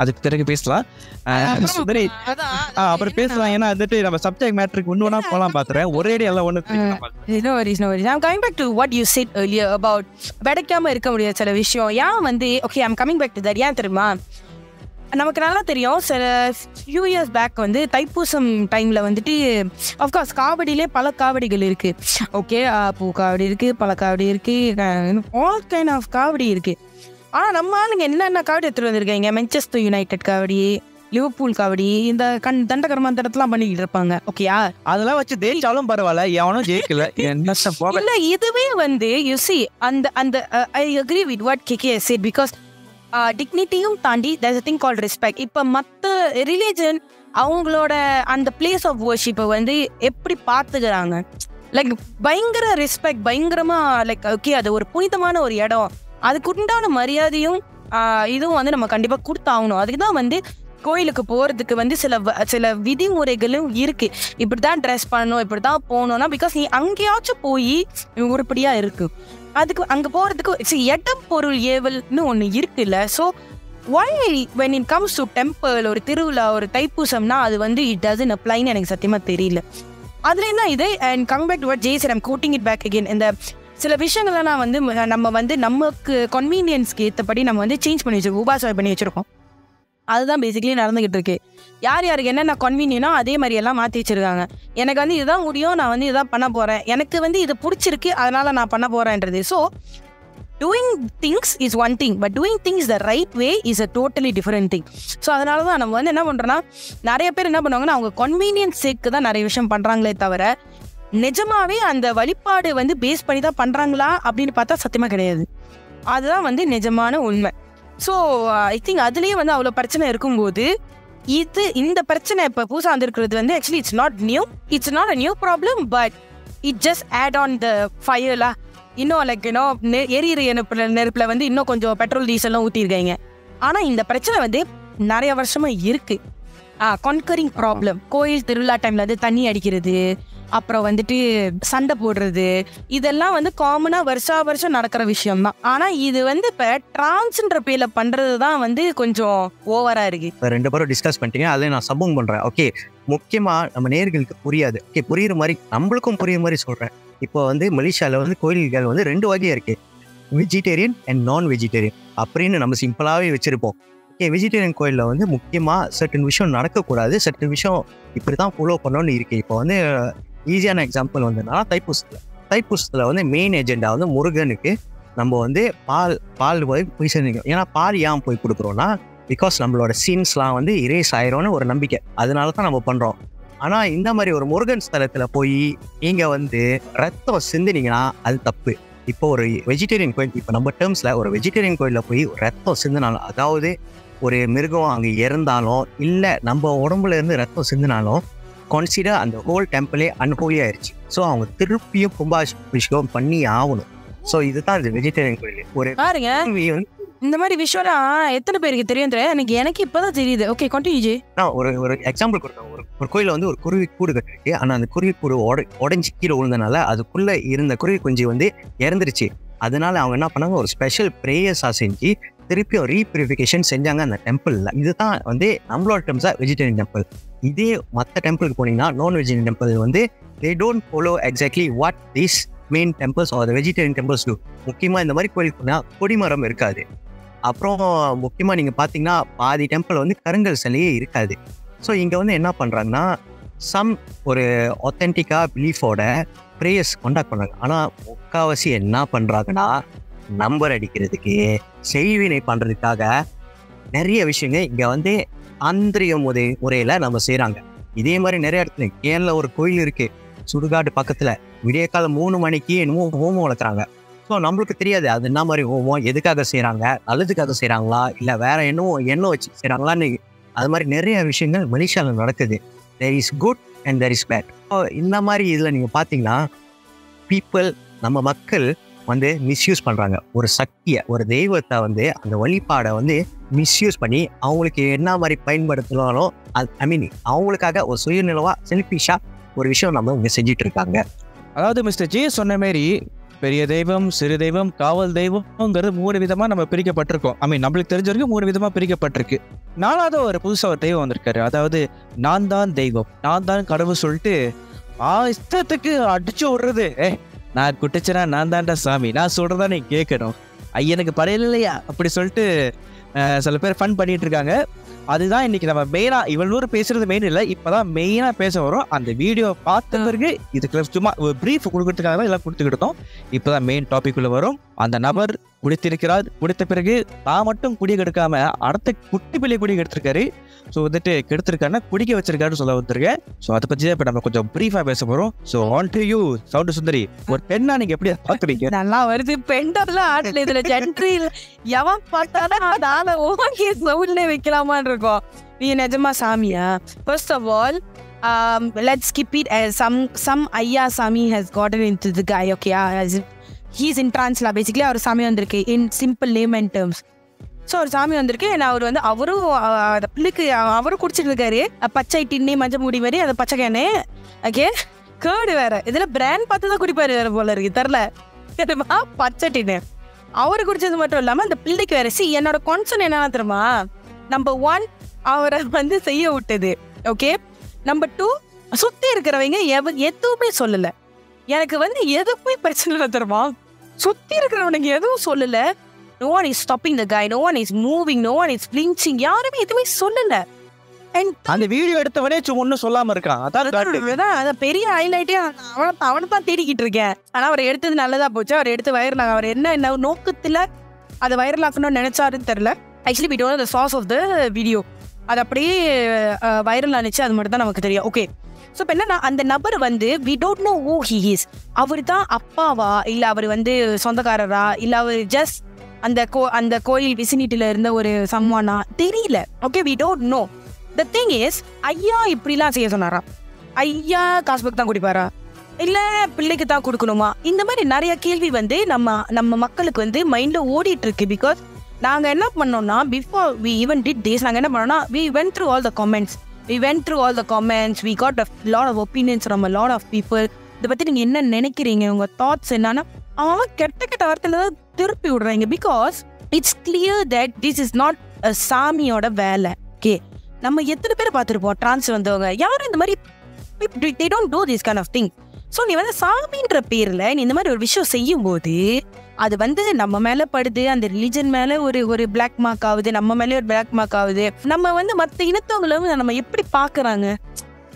அதுக்கு பிறகு பேசலாம். சுந்தரி அப்புறம் பேசலாம். ஏன்னா வந்துட்டு நம்ம சப்ஜெக்ட் மேட்ருக்கு ஒன்று ஒன்றா போகலாம் பார்த்துறேன் ஒரே எல்லாம் ஒன்று worries. I'm coming back to what you said earlier about வெடைக்காம இருக்க முடியாத சில விஷயம். ஏன் வந்து okay I'm coming back to that ஏன் தெரியுமா? நமக்கு நல்லா தெரியும். சில ஃபியூ இயர்ஸ் பேக் வந்து தைப்பூசம் டைமில் வந்துட்டு அஃப்கோர்ஸ் காவடியிலே பல காவடிகள் இருக்குது ஓகே பூ காவடி இருக்குது பல காவடி இருக்குது ஆல் கைண்ட் ஆஃப் காவடி இருக்குது ஆனால் நம்ம ஆளுங்க என்னென்ன காவடி எடுத்துகிட்டு வந்திருக்காங்க? Manchester United kavadi Liverpool kavadi இந்த கண் தண்டகரமாந்தரத்தெல்லாம் பண்ணிக்கிட்டு இருப்பாங்க. ஓகேயா அதெல்லாம் வச்சு ஜெயிச்சாலும் பரவாயில்ல எவனும் ஜெயிக்கல. என்ன இல்ல இதுவே வந்து யூ see அந்த அந்த I agree with what KK said because டிக்னிட்டியும் தாண்டி there's a thing call respect இப்போ மற்ற ரிலீஜன் அவங்களோட அந்த பிளேஸ் ஆஃப் வர்ஷிப்பை வந்து எப்படி பார்த்துக்கிறாங்க? லைக் பயங்கர ரெஸ்பெக்ட் பயங்கரமாக லைக் ஓகே அது ஒரு புனிதமான ஒரு இடம். அதுக்கு உண்டான மரியாதையும் இதுவும் வந்து நம்ம கண்டிப்பாக கொடுத்தாகணும். அதுக்கு தான் வந்து கோயிலுக்கு போகிறதுக்கு வந்து சில வ- சில விதிமுறைகளும் இருக்குது இப்படி தான் ட்ரெஸ் பண்ணணும் இப்படி தான் போகணும்னா பிகாஸ் நீ அங்கேயாச்சும் போய் உருப்படியாக இருக்குது அதுக்கு அங்க போறதுக்கு see, இடம் பொருள் ஏவல்னு ஒண்ணு இருக்குல்ல so why when it comes to temple ஒரு திருவிழா ஒரு தைப்பூசம்னா அது வந்து இட் டசன் அப்ளைன்னு எனக்கு சத்தியமா தெரியல. அதுலேயும் தான் இது? And come back to what J sir I'm quoting it back again இந்த சில விஷயங்கள்லாம் வந்து நம்ம வந்து நமக்கு கன்வீனியன்ஸ்க்கு ஏற்றபடி நம்ம வந்து சேஞ்ச் பண்ணி வச்சிருக்கோம் உபாசம் பண்ணி வச்சிருக்கோம். அதுதான் பேசிக்கலி நடந்துகிட்டு இருக்கு யார் யாருக்கு என்னென்ன கன்வீனியனோ அதே மாதிரி எல்லாம் மாற்றி வச்சிருக்காங்க. எனக்கு வந்து இதுதான் முடியும் நான் வந்து இதான் பண்ண போகிறேன் எனக்கு வந்து இது பிடிச்சிருக்கு அதனால நான் பண்ண போகிறேன்றது so doing things is one thing but doing things the right way is a totally different thing so அதனால தான் நம்ம வந்து என்ன பண்ணுறோன்னா நிறைய பேர் என்ன பண்ணுவாங்கன்னா அவங்க கன்வீனியன்ஸ் சேக்கு தான் நிறைய விஷயம் பண்ணுறாங்களே தவிர நிஜமாவே அந்த வழிபாடு வந்து பேஸ் பண்ணி தான் பண்ணுறாங்களா அப்படின்னு பார்த்தா சத்தியமாக கிடையாது. அதுதான் வந்து நிஜமான உண்மை. ஸோ ஐ திங்க் அதுலேயே வந்து அவ்வளோ பிரச்சனை இருக்கும்போது இது இந்த பிரச்சனை இப்போ புதுசாக வந்திருக்கிறது வந்து actually it's not new it's not a new problem but it just add on the ஃபயர்லா இன்னும் லைக் இன்னும் எரியிற நெருப்புல நெருப்பில் வந்து இன்னும் கொஞ்சம் பெட்ரோல் டீசல்லாம் ஊற்றிருக்காங்க ஆனால் இந்த பிரச்சனை வந்து நிறைய வருஷமாக இருக்குது கொன்கரிங் ப்ராப்ளம் கோயில் திருவிழா டைமில் வந்து தண்ணி அடிக்கிறது அப்புறம் வந்துட்டு சண்டை போடுறது இதெல்லாம் வந்து காமனாக வருஷா வருஷம் நடக்கிற விஷயம் தான் இது வந்து இப்போ டிரான்ஸ்ன்ற பேரில் பண்ணுறது தான் வந்து கொஞ்சம் ஓவராக இருக்கு. இப்போ ரெண்டு பேரும் டிஸ்கஸ் பண்ணிட்டீங்க அதை நான் சம்பவம் பண்ணுறேன் ஓகே முக்கியமாக நம்ம நேர்களுக்கு புரியாது. ஓகே புரியுற மாதிரி நம்மளுக்கும் புரியுற மாதிரி சொல்கிறேன் இப்போ வந்து மலேசியாவில் வந்து கோயில்கள் வந்து ரெண்டு வகையாக இருக்குது வெஜிடேரியன் அண்ட் நான் வெஜிடேரியன் அப்படின்னு நம்ம சிம்பிளாகவே வச்சுருப்போம். ஓகே வெஜிடேரியன் கோயிலில் வந்து முக்கியமாக சர்டன் விஷயம் நடக்கக்கூடாது. சர்டன் விஷயம் இப்படி தான் ஃபாலோ பண்ணோன்னு இருக்குது இப்போ வந்து ஈஸியான எக்ஸாம்பிள் வந்துன்னா தைப்பூசத்தில். தைப்பூசத்தில் வந்து மெயின் ஏஜெண்டா வந்து முருகனுக்கு நம்ம வந்து பால் பால் போய் போய் சேர்ந்துக்கணும். ஏன்னா பால் ஏன் போய் கொடுக்குறோன்னா பிகாஸ் நம்மளோட சீன்ஸ்லாம் வந்து இரேஸ் ஆயிரும்னு ஒரு நம்பிக்கை. அதனால தான் நம்ம பண்ணுறோம் ஆனால் இந்த மாதிரி ஒரு முருகன் ஸ்தலத்தில் போய் நீங்கள் வந்து ரத்தம் சிந்தினீங்கன்னா அது தப்பு. இப்போ ஒரு வெஜிடேரியன் கோயில் இப்போ நம்ம டேர்ம்ஸில் ஒரு வெஜிடேரியன் கோயிலில் போய் ரத்தம் சிந்தினாலும் அதாவது ஒரு மிருகம் அங்கே இறந்தாலும் இல்லை நம்ம உடம்புல இருந்து ரத்தம் சிந்தினாலும் கான்சிடர் அந்த ஹோல் டெம்பிளே அன்ஹோலி ஆயிடுச்சு ஸோ அவங்க திருப்பியும் கும்பாபிஷேகம் பண்ணி ஆகணும். ஸோ இதுதான் இந்த வெஜிடேரியன் கோயில். ஒரு பாருங்க. இந்த மாதிரி விஷயம்லாம் எத்தனை பேருக்கு தெரியும் தெரியாது எனக்கு எனக்கு இப்பதான் தெரியுது. ஓகே கண்டினியூ நான் ஒரு ஒரு எக்ஸாம்பிள் கொடுத்தேன். ஒரு ஒரு கோயிலில் வந்து ஒரு குருவி கூடு கட்டிருக்கு ஆனால் அந்த குருவி கூடு உட உடஞ்சி கீழே விழுந்தனால அதுக்குள்ளே இருந்த குருவி குஞ்சு வந்து இறந்துருச்சு. அதனால அவங்க என்ன பண்ணாங்க? ஒரு ஸ்பெஷல் ப்ரேயர்ஸாக செஞ்சு திருப்பியும் ரீபியூரிஃபிகேஷன் செஞ்சாங்க அந்த டெம்பிளில் இதுதான் வந்து நம்மளோட டெம்பிள்ஸாக வெஜிடேரியன் டெம்பிள் இதே மற்ற டெம்பிளுக்கு போனீங்கன்னா நான் வெஜிடேரியன் டெம்பிள் வந்து they don't follow exactly what this main temples are vegetarian temples too முக்கியமாக இந்த மாதிரி கோயிலுக்கு போனால் கொடிமரம் இருக்காது. அப்புறம் முக்கியமாக நீங்கள் பார்த்தீங்கன்னா பாதி டெம்பிள் வந்து கருங்கல் சிலையே இருக்காது. ஸோ இங்கே வந்து என்ன பண்ணுறாங்கன்னா சம் ஒரு ஒத்தென்டிக்காக பிலீஃபோட ப்ரேயர்ஸ் கொண்டாக்ட் பண்ணுறாங்க ஆனால் முக்காவாசி என்ன பண்ணுறாங்கன்னா நம்பர் அடிக்கிறதுக்கு செய்வினை பண்ணுறதுக்காக நிறைய விஷயங்க இங்கே வந்து அந்திரியம் உதய உரையில நம்ம செய்கிறாங்க இதே மாதிரி நிறைய இடத்துல கேரள ஒரு கோயில் இருக்குது சுடுகாடு பக்கத்தில் விடிய காலம் மூணு மணிக்கு என்னமோ ஹோமம் வளர்க்குறாங்க ஸோ நம்மளுக்கு தெரியாது. அது என்ன மாதிரி ஹோமம்? எதுக்காக செய்கிறாங்க நல்லதுக்காக செய்கிறாங்களா இல்லை வேற என்னவோ எண்ணம் வச்சு செய்கிறாங்களான்னு அது மாதிரி நிறைய விஷயங்கள் மலேசியாவில் நடக்குது. There is good and there is bad இந்த மாதிரி இதில் நீங்கள் பார்த்தீங்கன்னா பீப்புள் நம்ம மக்கள் வந்து மிஸ்யூஸ் பண்ணுறாங்க ஒரு சக்தியை ஒரு தெய்வத்தை வந்து அந்த வழிபாடை வந்து மிஸ்யூஸ் பண்ணி அவங்களுக்கு என்ன மாதிரி பயன்படுத்தினாலும் அது ஐ மீன் அவங்களுக்காக ஒரு சுயநிலவாக செல்ஃபிஷாக ஒரு விஷயம் நம்ம இங்கே செஞ்சிட்டு இருக்காங்க அதாவது மிஸ்டர் ஜி சொன்ன மாரி பெரிய தெய்வம் சிறு தெய்வம் காவல் தெய்வம்ங்கிறது மூணு விதமாக நம்ம பிரிக்கப்பட்டிருக்கோம். ஐ மீன் நம்மளுக்கு தெரிஞ்ச வரைக்கும் மூணு விதமாக பிரிக்கப்பட்டிருக்கு. நாலாவது ஒரு புதுசாக ஒரு தெய்வம் வந்திருக்காரு. அதாவது நான் தான் தெய்வம். நான் தான் கடவுள் சொல்லிட்டு ஆ இஷ்டத்துக்கு அடிச்சு விடுறது. ஏ நான் குட்டிச்சனா நான் தான்டா சாமி. நான் சொல்றதா நீ கேட்கணும் ஐயனுக்கு படையல இல்லையா? அப்படி சொல்லிட்டு சில பேர் ஃபன் பண்ணிட்டு இருக்காங்க. அதுதான் இன்னைக்கு நம்ம மெயினா இவ்வளவு பேசுறது மெயின் இல்லை இப்பதான் மெயினா பேச வரோம். அந்த வீடியோ பார்த்த பிறகு இதுக்கு சும்மா ஒரு ப்ரீஃப் கொடுக்கறதுக்காக தான் எல்லாம் கொடுத்துக்கிட்டோம். இப்போதான் மெயின் டாபிக் உள்ள வரும். அந்த நபர் குடித்திருக்கிறார். குடித்த பிறகு தான் மட்டும் குடி கெடுக்காம அடுத்த குட்டி பிள்ளை குடி கெடுத்திருக்காரு ஸோ வந்துட்டு கெடுத்திருக்காருன்னா குடிக்க வச்சிருக்காருன்னு சொல்ல வந்திருக்கேன். ஸோ அதை பற்றி தான் இப்போ நம்ம கொஞ்சம் ப்ரீஃபாக பேச போகிறோம் so on to you sound Sundari. ஒரு பெண்ணா நீங்கள் எப்படி பார்க்குறீங்க? நல்லா வருது. பெண்டர்லாம் ஆடல இதில் ஜென்ட்ரி எவன் பார்த்தாலும் அந்த ஆளை ஓகே சவுண்ட்ல வைக்கலாமான்னு இருக்கோம். நீ நிஜமா சாமியா? First of all let's skip it as some some ஐயா சாமி has gotten into the guy okay? As he's in trance la basically. அவர் சாமி வந்திருக்கு in simple layman terms. So ஒரு சாமி வந்திருக்கு. ஏன்னா அவர் வந்து அவரும் அந்த பிள்ளைக்கு அவரும் குடிச்சிட்டு பச்சை டின்னி மஞ்சள் மூடி மாதிரி அந்த பச்சை கேனு ஓகே கேர்டு வேற. இதில் பிராண்ட் பார்த்து தான் குடிப்பாரு வேற போல இருக்கு. தெரில. தெரியுமா பச்சை டின்னு. அவர் குடிச்சது மட்டும் இல்லாமல் அந்த பிள்ளைக்கு வேற. சி என்னோட கான்சர்ன் என்னன்னா தெரியுமா? நம்பர் ஒன் அவரை வந்து செய்ய விட்டது. ஓகே நம்பர் டூ சுற்றி இருக்கிறவங்க எவ எதுவுமே சொல்லலை. எனக்கு வந்து எதுக்குமே பிரச்சனை இல்லை தெரியுமா? சுற்றி இருக்கிறவனுக்கு எதுவும் சொல்லலை. No one is stopping the guy no one is moving no one is flinching யாருமே எதுவுமே சொல்லல. அந்த வீடியோ எடுத்தவனே சும்மா ஒன்றும் சொல்லாமல் இருக்கான். அதான் பெரிய ஹைலைட்டே அவனை அவனை தான் தேடிக்கிட்டு இருக்கேன். ஆனா அவர் எடுத்தது நல்லதா போச்சு. அவர் எடுத்து வைரல் அவர் என்ன என்ன நோக்கத்துல அதை வைரல் ஆக்கணும்னு நினைச்சாருன்னு தெரியல. ஆக்சுவலி வி டோன் த சாஸ் ஆஃப் த வீடியோ அது அப்படியே வைரல் ஆனிச்சு. அது மட்டும் தான் நமக்கு தெரியும். ஓகே ஸோ இப்போ என்னன்னா அந்த நபர் வந்து we don't know who he is அவர் தான் அப்பாவா? இல்லை அவர் வந்து சொந்தக்காரரா? இல்லை அவர் ஜஸ்ட் அந்த கோ அந்த கோயில் விசினிட்டில இருந்த ஒரு சம்மானா தெரியல. Okay we don't know the thing is ஐயா இப்படிலாம் செய்ய சொன்னாரா? ஐயா காசுபுக்கு தான் குடிப்பாரா? இல்லை பிள்ளைக்கு தான் கொடுக்கணுமா? இந்த மாதிரி நிறைய கேள்வி வந்து நம்ம நம்ம மக்களுக்கு வந்து மைண்டில் ஓடிட்டு இருக்கு பிகாஸ் நாங்கள் என்ன பண்ணோம்னா before we even did this நாங்கள் என்ன பண்ணோம்னா we went through all the comments we went through all the comments we got a lot of opinions ரொம்ப லாட் ஆஃப் பீப்புள் இதை பற்றி நீங்கள் என்ன நினைக்கிறீங்க? உங்கள் தாட்ஸ் என்னன்னா அவன் கெட்ட கெட்ட வார்த்தையில தான் திருப்பி விடுறாங்க. Because it's clear that this is not சாமியோட வேலை. ஓகே நம்ம எத்தனை பேர் பார்த்துருப்போம்? டிரான்ஸ் வந்தவங்க. யாரும் இந்த மாதிரி they don't do this kind of thing so நீ வந்து சாமின்ற பேரில் நீ இந்த மாதிரி ஒரு விஷயம் செய்யும் போது அது வந்து நம்ம மேலே படுது அந்த ரிலீஜன் மேலே ஒரு ஒரு பிளாக் மார்க் ஆகுது நம்ம மேலே ஒரு பிளாக் மார்க் ஆகுது. நம்ம வந்து மற்ற இனத்தவங்களும் நம்ம எப்படி பார்க்குறாங்க?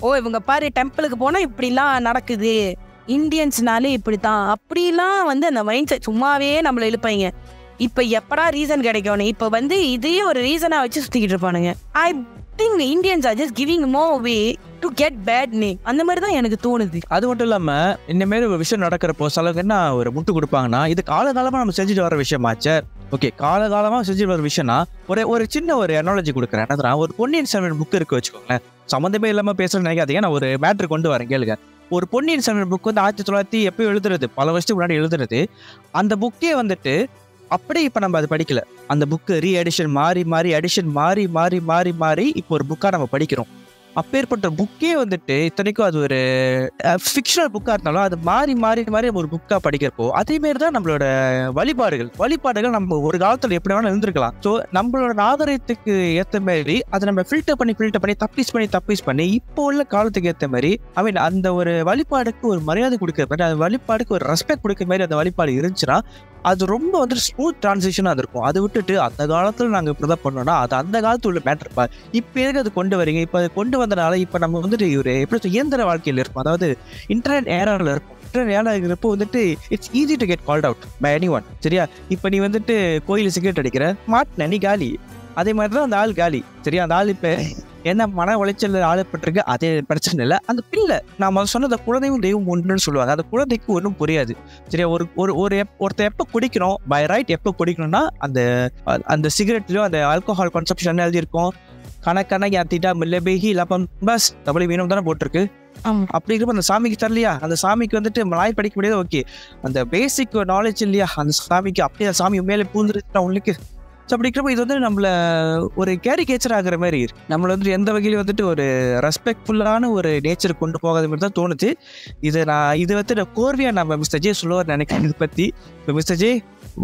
ஓ இவங்க பாரு டெம்பிளுக்கு போனால் இப்படிலாம் நடக்குது. இந்தியன்ஸ்னாலே இப்படித்தான். அப்படிலாம் வந்து அந்த மைண்ட் செட் சும்மாவே நம்மளை இழுப்பாங்க. இப்போ எப்படா ரீசன் கிடைக்கும் இப்போ வந்து இதையே ஒரு ரீசனாக வச்சு சுற்றிக்கிட்டு இருப்பானுங்க. I think Indians are just giving more way to get bad name அந்த மாதிரி தான் எனக்கு தோணுது. அது மட்டும் இல்லாம இந்த மாதிரி ஒரு விஷயம் நடக்கிறப்போ சிலருக்கு என்ன ஒரு முட்டு கொடுப்பாங்கன்னா இது காலகாலமா நம்ம செஞ்சுட்டு வர விஷயமாச்சு ஓகே காலகாலமா செஞ்சுட்டு வர விஷயம்னா ஒரு ஒரு சின்ன ஒரு எனாலஜி கொடுக்குறேன். என்னதுன்னா ஒரு பொன்னியின் செல்வன் புக் இருக்கு வச்சுக்கோங்களேன். சம்மந்தமே இல்லாம பேசுகிறேன் நினைக்காதீங்க. நான் ஒரு மேட்ரு கொண்டு வரேன் கேளுங்க. ஒரு பொன்னியின் செல்வன் புக் வந்து ஆயிரத்தி தொள்ளாயிரத்தி எப்போ எழுதுறது பல வருஷத்துக்கு முன்னாடி எழுதுறது. அந்த புக்கே வந்துட்டு அப்படியே இப்போ நம்ம அதை படிக்கல. அந்த புக்கு ரீ எடிஷன் மாறி மாறி எடிஷன் மாறி மாறி மாறி மாறி இப்போ ஒரு புக்காக நம்ம படிக்கிறோம். அப்பேற்பட்ட புக்கே வந்துட்டு இத்தனைக்கும் அது ஒரு ஃபிக்ஷனல் புக்காக இருந்தாலும் அது மாறி மாறி மாறி ஒரு புக்காக படிக்கிறப்போ அதேமாரி தான் நம்மளோட வழிபாடுகள். வழிபாடுகள் நம்ம ஒரு காலத்தில் எப்படி வேணாலும் இருந்திருக்கலாம். ஸோ நம்மளோட நாகரீகத்துக்கு ஏற்ற மாதிரி அதை நம்ம ஃபில்டர் பண்ணி ஃபில்டர் பண்ணி தப்பீஸ் பண்ணி தப்பீஸ் பண்ணி இப்போ உள்ள காலத்துக்கு ஏற்ற மாதிரி ஐ மீன் அந்த ஒரு வழிபாடுக்கு ஒரு மரியாதை கொடுக்குற மாதிரி அந்த வழிபாடுக்கு ஒரு ரெஸ்பெக்ட் கொடுக்குற மாதிரி அந்த வழிபாடு இருந்துச்சுன்னா அது ரொம்ப வந்து ஸ்மூத் டிரான்சிஷனாக இருக்கும் அதை விட்டுட்டு அந்த காலத்தில் நாங்கள் இப்படி தான் பண்ணோம்னா அது அந்த காலத்தில் உள்ள மேட்ரு இப்போ எதுக்கு அது கொண்டு வரீங்க? இப்போ அதை கொண்டு வந்தனால இப்போ நம்ம வந்துட்டு ஒரு எப்படி இயந்திர வாழ்க்கையில் இருக்கும். அதாவது இன்டர்நெட் ஏராவில் இருக்கும். இன்டர்நெட் ஏரா இருக்கிறப்போ வந்துட்டு it's easy to get called out by anyone சரியா? இப்போ நீ வந்துட்டு கோயில் சிகரெட் அடிக்கிற மாட்டின நீ காலி. அதே மாதிரி தான் அந்த ஆள் காலி. சரியா? அந்த ஆள் இப்போ என்ன மன உளைச்சல் ஆளப்பட்டிருக்கு அதே பிரச்சனை இல்லை. அந்த பிள்ளை நான் சொன்ன அந்த குழந்தையும் தெய்வம் ஒன்றுன்னு சொல்லுவாங்க. அந்த குழந்தைக்கு ஒன்றும் புரியாது. சரியா ஒரு ஒரு ஒரு எப் ஒருத்தர் எப்போ குடிக்கணும்? பை ரைட் எப்போ குடிக்கணும்னா அந்த அந்த சிகரெட்லயும் அந்த ஆல்கோஹால் கன்சப்ஷன் எழுதியிருக்கும். கணக்கான யாத்திட்டா மில்லபேகி இல்லாப்பம் பஸ் தபலி வீணும் தானே போட்டிருக்கு. அப்படிங்கிறப்ப அந்த சாமிக்கு தரலையா? அந்த சாமிக்கு வந்துட்டு நாய் படிக்க முடியாது ஓகே அந்த பேசிக் நாலேஜ் இல்லையா? அந்த சாமிக்கு அப்படியே சாமி மேலே பூந்துருச்சுனா உங்களுக்கு ஸோ அப்படிங்கிறப்ப இது வந்து நம்மள ஒரு கேரிகேச்சர் ஆகிற மாதிரி இருக்கு. வந்துட்டு வந்து எந்த வகையிலும் வந்துட்டு ஒரு ரெஸ்பெக்ட்ஃபுல்லான ஒரு நேச்சர் கொண்டு போகாத மாதிரி தான் தோணுச்சு இது நான் இது வந்து நான் கோர்வையாக நம்ம மிஸ்டர் ஜே சொல்லுவார் நினைக்கிறேன். இதை பற்றி இப்போ மிஸ்டர் ஜே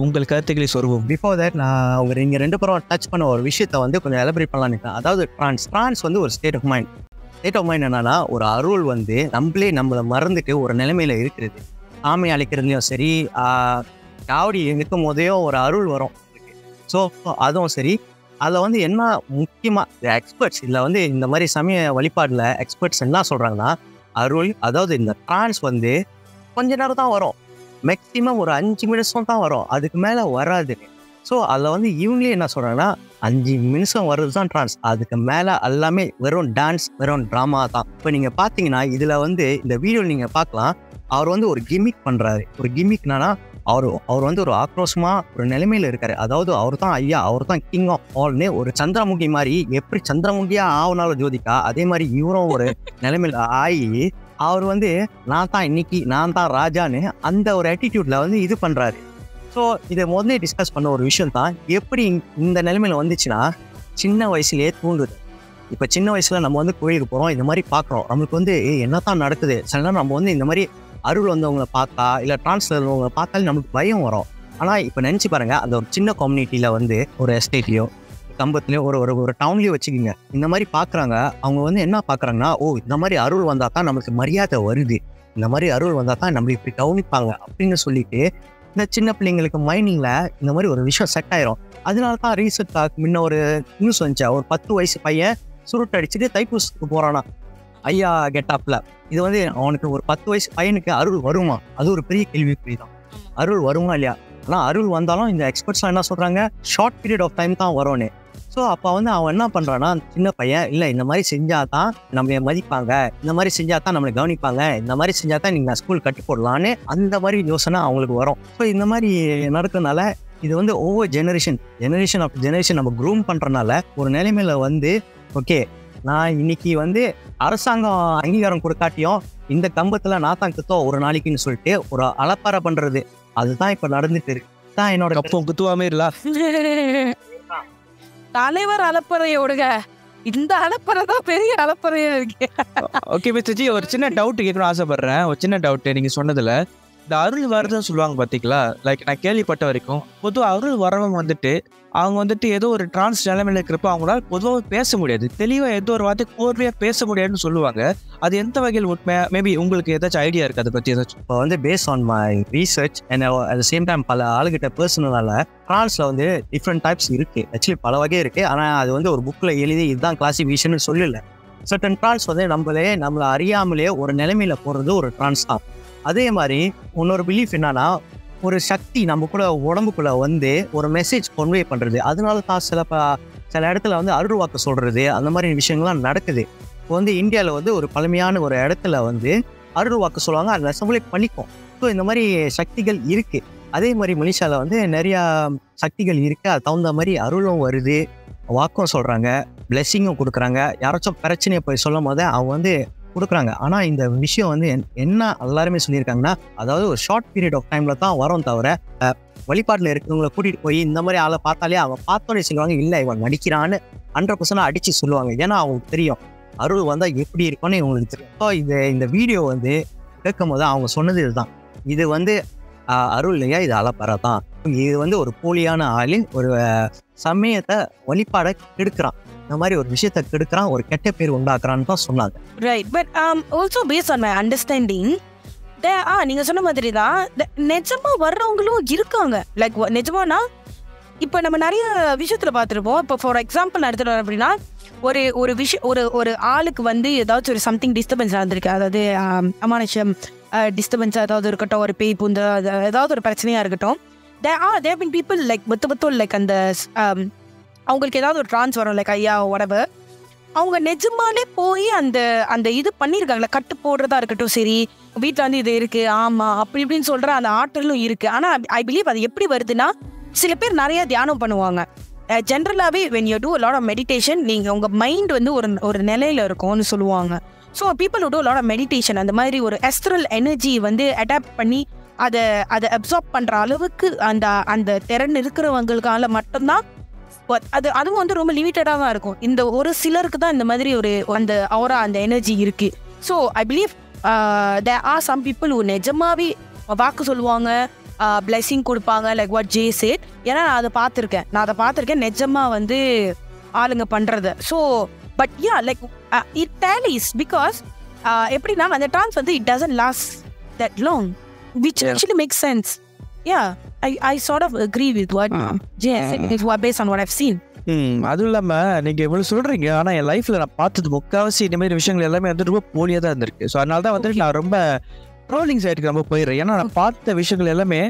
உங்கள் கருத்துக்களை சொல்வோம் பிஃபோர் தட் நான் ஒரு இங்கே ரெண்டு பேரும் டச் பண்ண ஒரு விஷயத்த வந்து கொஞ்சம் எலபரேட் பண்ணலாம்னு இருக்கேன் அதாவது ஃப்ரான்ஸ் ஃப்ரான்ஸ் வந்து ஒரு state of mind state of mind என்னன்னா ஒரு அருள் வந்து நம்மளே நம்மளை மறந்துட்டு ஒரு நிலைமையில இருக்கிறது. சாமி அழைக்கிறதுலையும் சரி காவடி இருக்கும் போதையும் ஒரு அருள் வரும். ஸோ அதுவும் சரி. அதில் வந்து என்ன முக்கியமாக எக்ஸ்பர்ட்ஸ் இதில் வந்து இந்த மாதிரி சமய வழிபாடில் எக்ஸ்பர்ட்ஸ் என்ன சொல்கிறாங்கன்னா அருள் அதாவது இந்த ட்ரான்ஸ் வந்து கொஞ்ச நேரம் தான் வரும். மேக்ஸிமம் ஒரு அஞ்சு நிமிஷம் தான் வரும். அதுக்கு மேலே வராது. ஸோ அதில் வந்து இவங்களே என்ன சொல்கிறாங்கன்னா அஞ்சு நிமிஷம் வர்றது தான் ட்ரான்ஸ் அதுக்கு மேலே எல்லாமே வெறும் டான்ஸ் வெறும் ட்ராமா தான். இப்போ நீங்கள் பார்த்தீங்கன்னா இதில் வந்து இந்த வீடியோ நீங்கள் பார்க்கலாம். அவர் வந்து ஒரு கிமிக் பண்ணுறாரு ஒரு கிமிக்னா அவர் அவர் வந்து ஒரு ஆக்ரோஷமா ஒரு நிலைமையில இருக்காரு. அதாவது அவர் தான் ஐயா அவர் தான் கிங் ஆஃப் ஆல்னு ஒரு சந்திரமுகி மாதிரி எப்படி சந்திரமுகியா ஆகுனாலும் ஜோதிகா அதே மாதிரி இவரும் ஒரு நிலைமையில ஆகி அவர் வந்து நான் தான் இன்னைக்கு நான் தான் ராஜான்னு அந்த ஒரு ஆட்டிடியூட்ல வந்து இது பண்றாரு. ஸோ இதை முதல்ல டிஸ்கஸ் பண்ண ஒரு விஷயம் தான் எப்படி இந்த நிலைமையில வந்துச்சுன்னா சின்ன வயசுலயே தூண்டுது. இப்போ சின்ன வயசுல நம்ம வந்து கோயிலுக்கு போறோம் இந்த மாதிரி பார்க்குறோம் நம்மளுக்கு வந்து ஏய், என்னதான் நடக்குது? சில நேரம் நம்ம வந்து இந்த மாதிரி அருள் வந்தவங்களை பார்த்தா இல்லை டிரான்ஸ்ல இருந்தவங்களை பார்த்தாலே நமக்கு பயம் வரும். ஆனால் இப்போ நினச்சி பாருங்கள் அந்த ஒரு சின்ன கம்யூனிட்டியில் வந்து ஒரு எஸ்டேட்லையோ கம்பத்துலையோ ஒரு ஒரு ஒரு டவுன்லேயோ வச்சுக்கோங்க. இந்த மாதிரி பார்க்குறாங்க அவங்க வந்து என்ன பார்க்குறாங்கன்னா ஓ இந்த மாதிரி அருள் வந்தால் தான் நமக்கு மரியாதை வருது. இந்த மாதிரி அருள் வந்தால் தான் நம்மளை இப்படி கவனிப்பாங்க அப்படின்னு சொல்லிட்டு இந்த சின்ன பிள்ளைங்களுக்கு மைனிங்கில் இந்த மாதிரி ஒரு விஷயம் செட் ஆயிரும். அதனால தான் ரீசெண்டாக முன்ன ஒரு நியூஸ் வந்துச்சு. ஒரு பத்து வயசு பையன் சுருட்டு அடிச்சுட்டு தைப்பூசத்துக்கு போகிறானா ஐயா கெட்டாப்ல இது வந்து அவனுக்கு ஒரு பத்து வயசு பையனுக்கு அருள் வருமா? அது ஒரு பெரிய கேள்விக்குறி தான் அருள் வருமா இல்லையா? ஆனால் அருள் வந்தாலும் இந்த எக்ஸ்பர்ட்ஸ்லாம் என்ன சொல்கிறாங்க ஷார்ட் பீரியட் ஆஃப் டைம் தான் வரும்னு. ஸோ அப்போ வந்து அவன் என்ன பண்ணுறான்னா சின்ன பையன் இல்லை இந்த மாதிரி செஞ்சால் தான் நம்மளை மதிப்பாங்க. இந்த மாதிரி செஞ்சால் தான் நம்மளை கவனிப்பாங்க. இந்த மாதிரி செஞ்சால் தான் நீங்கள் ஸ்கூல் கட்டி போடலான்னு அந்த மாதிரி யோசனை அவங்களுக்கு வரும். ஸோ இந்த மாதிரி நடக்கிறதுனால இது வந்து ஒவ்வொரு ஜெனரேஷன் ஜெனரேஷன் ஆஃப் ஜெனரேஷன் நம்ம க்ரூம் பண்ணுறனால ஒரு நிலைமையில வந்து ஓகே நான் இன்னைக்கு வந்து அரசாங்கம் அங்கீகாரம் கொடுக்காட்டியும் இந்த கம்பத்துல நான் தான் குத்தோ ஒரு நாளைக்குன்னு சொல்லிட்டு ஒரு அலப்பார பண்றது. அதுதான் இப்ப நடந்துட்டு இருக்கு. தான் என்னோட கப்பம் குத்துவாமே இல்ல தலைவர் அலப்பறைய விடுங்க. இந்த அலப்பறை தான் பெரிய அலப்பறையா இருக்கு. ஓகே மிஸ்டர் ஜி ஒரு சின்ன டவுட் கேட்கணும்னு ஆசைப்படுறேன். ஒரு சின்ன டவுட் நீங்க சொன்னதுல இந்த அருள் வருதுன்னு சொல்லுவாங்க பார்த்தீங்களா லைக் நான் கேள்விப்பட்ட வரைக்கும் பொதுவாக அருள் வரவங்க வந்துட்டு அவங்க வந்துட்டு ஏதோ ஒரு டிரான்ஸ் நிலைமையில இருக்கிறப்ப அவங்களால பொதுவாக பேச முடியாது. தெளிவாக ஏதோ ஒரு வார்த்தை கோர்வையாக பேச முடியாதுன்னு சொல்லுவாங்க. அது எந்த வகையில் உண்மை? மேபி உங்களுக்கு ஏதாச்சும் ஐடியா இருக்குது அதை பற்றி ஏதாச்சும். இப்போ வந்து base on my research and at same time பல ஆளுகிட்ட பர்சனலால ட்ரான்ஸ்ல வந்து டிஃப்ரெண்ட் டைப்ஸ் இருக்குது ஆக்சுவலி பல வகை இருக்குது ஆனால் அது வந்து ஒரு புக்கில் எழுதி இதுதான் கிளாசிஃபிகேஷன் சொல்லல. சர்டன் ட்ரான்ஸ் வந்து நம்மளே நம்மளை அறியாமலே ஒரு நிலைமையில போகிறது ஒரு ட்ரான்ஸ் தான். அதே மாதிரி இன்னொரு பிலீஃப் என்னன்னா ஒரு சக்தி நமக்குள்ள உடம்புக்குள்ள வந்து ஒரு மெசேஜ் கொன்வே பண்றது. அதனால தான் சில ப சில இடத்துல வந்து அருள்வாக்க சொல்கிறது சொல்றது அந்த மாதிரி விஷயங்கள்லாம் நடக்குது. இப்போ வந்து இந்தியாவில் வந்து ஒரு பழமையான ஒரு இடத்துல வந்து அருள் வாக்கு சொல்லுவாங்க அதை நெசங்களே பண்ணிக்கும். ஸோ இந்த மாதிரி சக்திகள் இருக்கு. அதே மாதிரி மலேசியாவில் வந்து நிறையா சக்திகள் இருக்கு. அது தகுந்த மாதிரி அருளும் வருது வாக்கும் சொல்கிறாங்க பிளெஸ்ஸிங்கும் கொடுக்குறாங்க. யாராச்சும் பிரச்சனையை போய் சொல்லும் போது அவங்க வந்து கொடுக்குறாங்க. ஆனால் இந்த விஷயம் வந்து என்- என்ன எல்லாருமே சொல்லியிருக்காங்கன்னா அதாவது ஒரு ஷார்ட் பீரியட் ஆஃப் டைமில் தான் வரும் தவிர வழிபாட்டில் இருக்கிறவங்கள கூட்டிகிட்டு போய் இந்த மாதிரி ஆளை பார்த்தாலே அவன் பார்த்தோன்னே சொல்லுவாங்க இல்லை இவன் நடிக்கிறான்னு ஹண்ட்ரட் பர்சன்ட் அடிச்சு சொல்லுவாங்க. ஏன்னா அவங்களுக்கு தெரியும். அருள் வந்தால் எப்படி இருக்கும்னு இவங்களுக்கு தெரியும். ஸோ இது இந்த வீடியோ வந்து கேட்கும் போது அவங்க சொன்னது இதுதான். இது வந்து அருள் இல்லையா? இது அலப்பறை தான். இது வந்து ஒரு போலியான ஆளு ஒரு சமயத்தை வழிபாடை கெடுக்கிறான் இந்த மாதிரி ஒரு விஷயத்தை கெடுக்கிறான் ஒரு கெட்ட பேர் உண்டாக்குறான்னு தான் சொன்னாங்க. Right but also base on my understanding ah நீங்க சொன்ன மாதிரி தான் நிஜமா வர்றவங்களும் இருக்காங்க. லைக் நிஜமானா இப்போ நம்ம நிறைய விஷயத்துல பார்த்துருப்போம். இப்போ ஃபார் எக்ஸாம்பிள் நான் எடுத்துட்டு அப்படின்னா ஒரு ஒரு விஷயம் ஒரு ஒரு ஆளுக்கு வந்து ஏதாச்சும் ஒரு சம்திங் டிஸ்டர்பன்ஸ் நடந்திருக்கு. அதாவது um, அமானுஷம் டிஸ்டர்பன்ஸ் ஏதாவது இருக்கட்டும் ஒரு பேய் பூந்து அது ஏதாவது ஒரு பிரச்சனையாக இருக்கட்டும். They ah they've been people like மொத்த மொத்தம் லைக் அந்த அவங்களுக்கு ஏதாவது ஒரு ட்ரான்ஸ் வரும் லைக் ஐயா உடவு அவங்க நிஜமாலே போய் அந்த அந்த இது பண்ணியிருக்காங்களே கட்டு போடுறதா இருக்கட்டும் சரி வீட்டில் வந்து இது இருக்கு ஆமா அப்படி இப்படின்னு சொல்ற அந்த ஆற்றலும் இருக்கு. ஆனா ஐ பிலீவ் அது எப்படி வருதுன்னா சில பேர் நிறைய தியானம் பண்ணுவாங்க. ஜென்ரலாகவே when you do lot of meditation நீங்கள் உங்கள் மைண்ட் வந்து ஒரு ஒரு நிலையில இருக்கும்னு சொல்லுவாங்க. So people do lot of meditation அந்த மாதிரி ஒரு எஸ்ட்ரல் எனர்ஜி வந்து அடாப்ட் பண்ணி அதை அதை அப்சார்ப் பண்ணுற அளவுக்கு அந்த அந்த திறன் இருக்கிறவங்களுக்கால மட்டும்தான் but அது அதுவும் வந்து ரொம்ப லிமிட்டடாக தான் இருக்கும். இந்த ஒரு சிலருக்கு தான் இந்த மாதிரி ஒரு அந்த அவரா அந்த எனர்ஜி இருக்கு. So I believe they are some people நிஜமாவே வாக்கு சொல்லுவாங்க பிளெஸிங் கொடுப்பாங்க லைக் வாட் ஜே சேட் ஏன்னா நான் அதை பார்த்துருக்கேன். நான் அதை பார்த்துருக்கேன் நிஜமா வந்து ஆளுங்க பண்றத. So but yeah like it tallies because எப்படின்னா அந்த ட்ரான்ஸ் வந்து it doesn't last that long which. Actually make sense yeah I I sort of agree with what J it what base on what I've seen hmm அதுவும் இல்லாம நீங்க இவ்வளவு சொல்றீங்க ஆனா என் லைஃப்ல நான் பார்த்தது முக்காவாசி இந்த மாதிரி விஷயங்கள் எல்லாமே வந்து ரொம்ப போலியா தான் இருந்திருக்கு. ஸோ அதனால தான் வந்துட்டு நான் ரொம்ப ட்ரோலிங் சைடுக்கு நம்ம போயிடுறேன். ஏன்னா நான் பார்த்த விஷயங்கள் எல்லாமே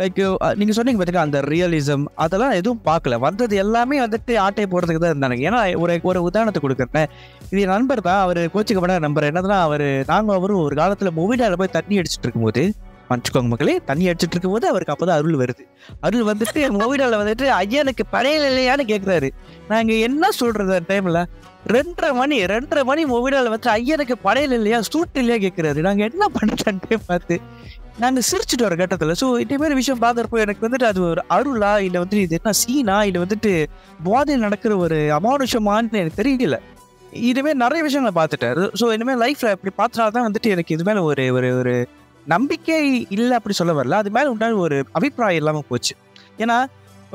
லைக் நீங்க சொன்னீங்க பார்த்தீங்கன்னா அந்த ரியலிசம் அதெல்லாம் எதுவும் பார்க்கல. வந்தது எல்லாமே வந்துட்டு ஆட்டை போடுறதுக்கு தான் இருந்தாங்க ஏன்னா ஒரு ஒரு உதாரணத்தை கொடுக்குறேன். இது நண்பர் தான் அவர் கோச்சிக்கப்பட நம்பர் என்னதுன்னா அவர் நாங்கள் அவரும் ஒரு காலத்தில் மூவிடால போய் தண்ணி அடிச்சிட்டு இருக்கும்போது மன்னிச்சுக்கோங்க மக்களே. தண்ணி அடிச்சிட்டு இருக்கும்போது அவருக்கு அப்போதான் அருள் வருது. அருள் வந்துட்டு மூவிடால வந்துட்டு ஐயனுக்கு படையல் இல்லையான்னு கேட்குறாரு நாங்கள் என்ன சொல்றது அந்த டைமில் ரெண்டரை மணி ரெண்டரை மணி மொபைலில் வந்துட்டு ஐயா ஐயனுக்கு படையல் இல்லையா சூட் இல்லையா கேட்குறாரு நாங்கள் என்ன பண்ணுறோன்ட்டே பார்த்து? நாங்கள் சிரிச்சுட்டு வர கட்டத்தில். ஸோ இதே மாதிரி விஷயம் பார்க்குறப்போ எனக்கு வந்துட்டு அது ஒரு அருளா இல்லை வந்துட்டு இது என்ன சீனா இல்லை வந்துட்டு போதையில் நடக்கிற ஒரு அமானுஷமான்னு எனக்கு தெரியல. இதுமாரி நிறைய விஷயங்களை பார்த்துட்டாரு ஸோ இனிமேல் லைஃப்பில் இப்படி பார்த்தனால தான் வந்துட்டு எனக்கு இது மேலே ஒரு ஒரு ஒரு நம்பிக்கை இல்லை அப்படி சொல்ல வரல. அது மேலே உண்டான ஒரு அபிப்பிராயம் இல்லாமல் போச்சு. ஏன்னா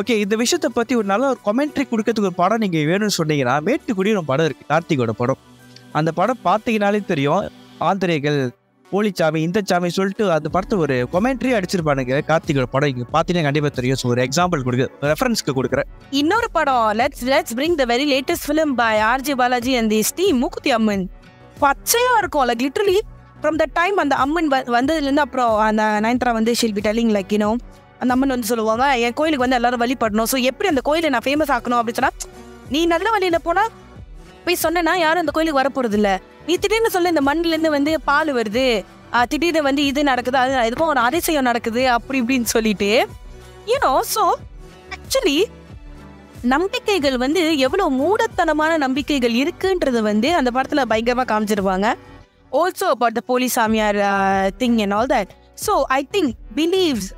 ஓகே இந்த விஷயத்தை பற்றி ஒரு நல்ல ஒரு கொமெண்ட்ரி கொடுக்கறதுக்கு ஒரு படம் நீங்கள் வேணும்னு சொன்னீங்கன்னா மேட்டுக்குடி ஒரு படம் இருக்குது கார்த்திகோட படம். அந்த படம் பார்த்தீங்கனாலே தெரியும் ஆந்திரேகள் போலிச்சாமி இந்த சாமி சொல்லிட்டு அந்த படத்தை ஒரு கொமெண்ட்ரி அடிச்சிருப்பானுங்க கார்த்திகோட படம். இங்கே பார்த்தீங்கன்னா கண்டிப்பாக தெரியும். ஸோ ஒரு எக்ஸாம்பிள் கொடுக்க ரெஃபரன்ஸ்க்கு கொடுக்குறேன். இன்னொரு படம் let's let's bring the very latest film by RJ Balaji and the Shri Mookuthi Amman பச்சையாக இருக்கும் like literally from the time அந்த அம்மன் வ- வந்ததுலேருந்து அப்புறம் அந்த நயன்தரா வந்து she'll be telling like you know அந்த அம்மன் வந்து சொல்லுவாங்க என் கோயிலுக்கு வந்து எல்லாரும் வழிபடணும். ஸோ எப்படி அந்த கோயிலை நான் ஃபேமஸ் ஆக்கணும்? அப்படின்னு சொன்னால் நீ நல்ல வழியில் போனால் போய் சொன்னேன்னா யாரும் அந்த கோயிலுக்கு வரப்போறது இல்லை நீ திடீர்னு சொல்ல இந்த மண்ணிலேருந்து வந்து பால் வருது. திடீர்னு வந்து இது நடக்குது அது எதுவும் ஒரு அதிசயம் நடக்குது. அப்படி இப்படின்னு சொல்லிட்டு யூனோ ஸோ ஆக்சுவலி நம்பிக்கைகள் வந்து எவ்வளோ மூடத்தனமான நம்பிக்கைகள் இருக்குன்றது வந்து அந்த படத்தில் பயங்கரமாக காமிச்சிருவாங்க ஆல்சோ அபவுட் த போலீஸ் சாமியார் thing and all that so I think believes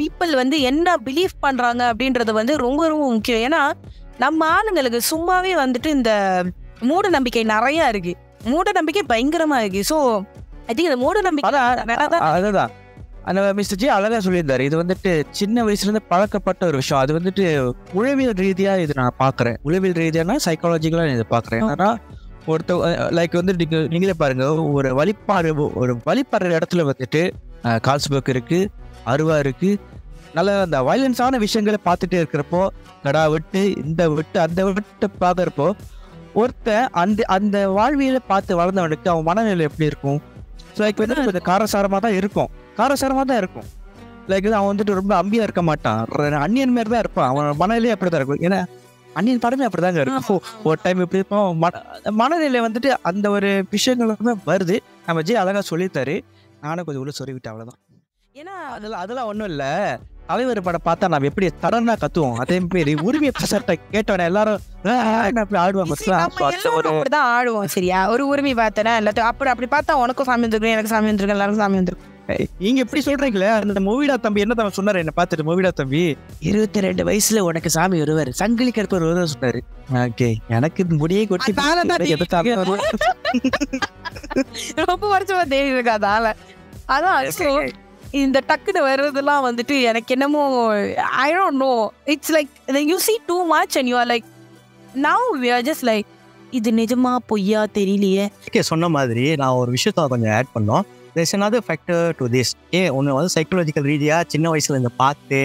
people வந்து என்ன பிலீவ் பண்றாங்க அப்படின்றது வந்து ரொம்ப ரொம்ப முக்கியம். ஏன்னா நம்ம ஆளுங்களுக்கு சும்மாவே வந்துட்டு இந்த மூட நம்பிக்கை நிறைய இருக்கு. மூட நம்பிக்கை பயங்கரமா இருக்கு. ஸோ ஐ திங்க் இந்த மூட நம்பிக்கை அதுதான். அந்த மிஸ்டர் ஜி அழகா சொல்லியிருந்தாரு. இது வந்துட்டு சின்ன வயசுல இருந்து பழக்கப்பட்ட ஒரு விஷயம். அது வந்துட்டு உளவியல் ரீதியா இது நான் பாக்குறேன் உளவியல் ரீதியானா சைக்காலஜிக்கலா இதை பாக்குறேன் ஏன்னா ஒருத்த லைக் வந்து நீங்க நீங்களே பாருங்க ஒரு வழிபாடு ஒரு வழிபாடுற இடத்துல வந்துட்டு கால்ஸ்பர்க் இருக்கு அருவா இருக்கு. நல்ல அந்த வயலன்ஸான விஷயங்களை பார்த்துட்டே இருக்கிறப்போ கடா விட்டு இந்த விட்டு அந்த விட்டு பார்க்குறப்போ ஒருத்தன் அந்த அந்த வாழ்வியலை பார்த்து வளர்ந்தவனுக்கு அவன் மனநிலை எப்படி இருக்கும்? ஸோ லைக் வந்து கொஞ்சம் காரசாரமாக தான் இருக்கும். காரசாரமாக தான் இருக்கும். லைக் அவன் வந்துட்டு ரொம்ப அம்பியாக இருக்க மாட்டான். அந்நியன் மாதிரி தான் இருப்பான். அவன் மனநிலையே அப்படி தான் இருக்கும். ஏன்னா அந்நியன் படமே அப்படிதாங்க இருக்கும் ஒரு டைம் இப்படி இருப்போம் மன மனநிலை வந்துட்டு அந்த ஒரு விஷயங்கள் வந்து வருது. நம்ம ஜி அழகா சொல்லித்தாரு நானும் கொஞ்சம் உள்ள சொல்லிவிட்டேன் அவ்வளவுதான். ஏன்னா அதெல்லாம் அதெல்லாம் ஒன்றும் இல்லை. தலைவர் படம் பார்த்தா நம்ம எப்படி தரனா கத்துவோம். அதே மாதிரி உரிமையை பேசட்ட கேட்டவன எல்லாரும் ஆடுவோம் சரியா? ஒரு உரிமை பார்த்தனா எல்லாத்தையும் அப்படி அப்படி பார்த்தா உனக்கும் சாமி வந்துருக்கும் எனக்கு சாமி வந்துருக்கும் எல்லாருக்கும் சாமி வந்துருக்கும். நீங்க எப்படி சொல்றீங்களே? அந்த மூவிடா தம்பி என்ன தம்பி சொன்னாரு? என்ன பார்த்துட்டு மூவிடா தம்பி? இருபத்தி ரெண்டு வயசுல உனக்கு சாமி வருவாரு. சங்கிலி கருப்பர் வருவார் சொன்னாரு. ஓகே. எனக்கு முடியே கொட்டி? ரொம்ப வருஷமா தேடி இருக்கு அதால. அதான் இந்த டக்குன்னு வர்றதெல்லாம் வந்துட்டு எனக்கு என்னமோ I don't know it's like you see too much and you are like now we are just like இது நிஜமா பொய்யா தெரியலையே? சொன்ன மாதிரி நான் ஒரு விஷயத்த கொஞ்சம் ஆட் பண்ணோம். There's another factor to this a ஒன்று வந்து சைக்கலாஜிக்கல் ரீதியாக சின்ன வயசுல இந்த பார்த்து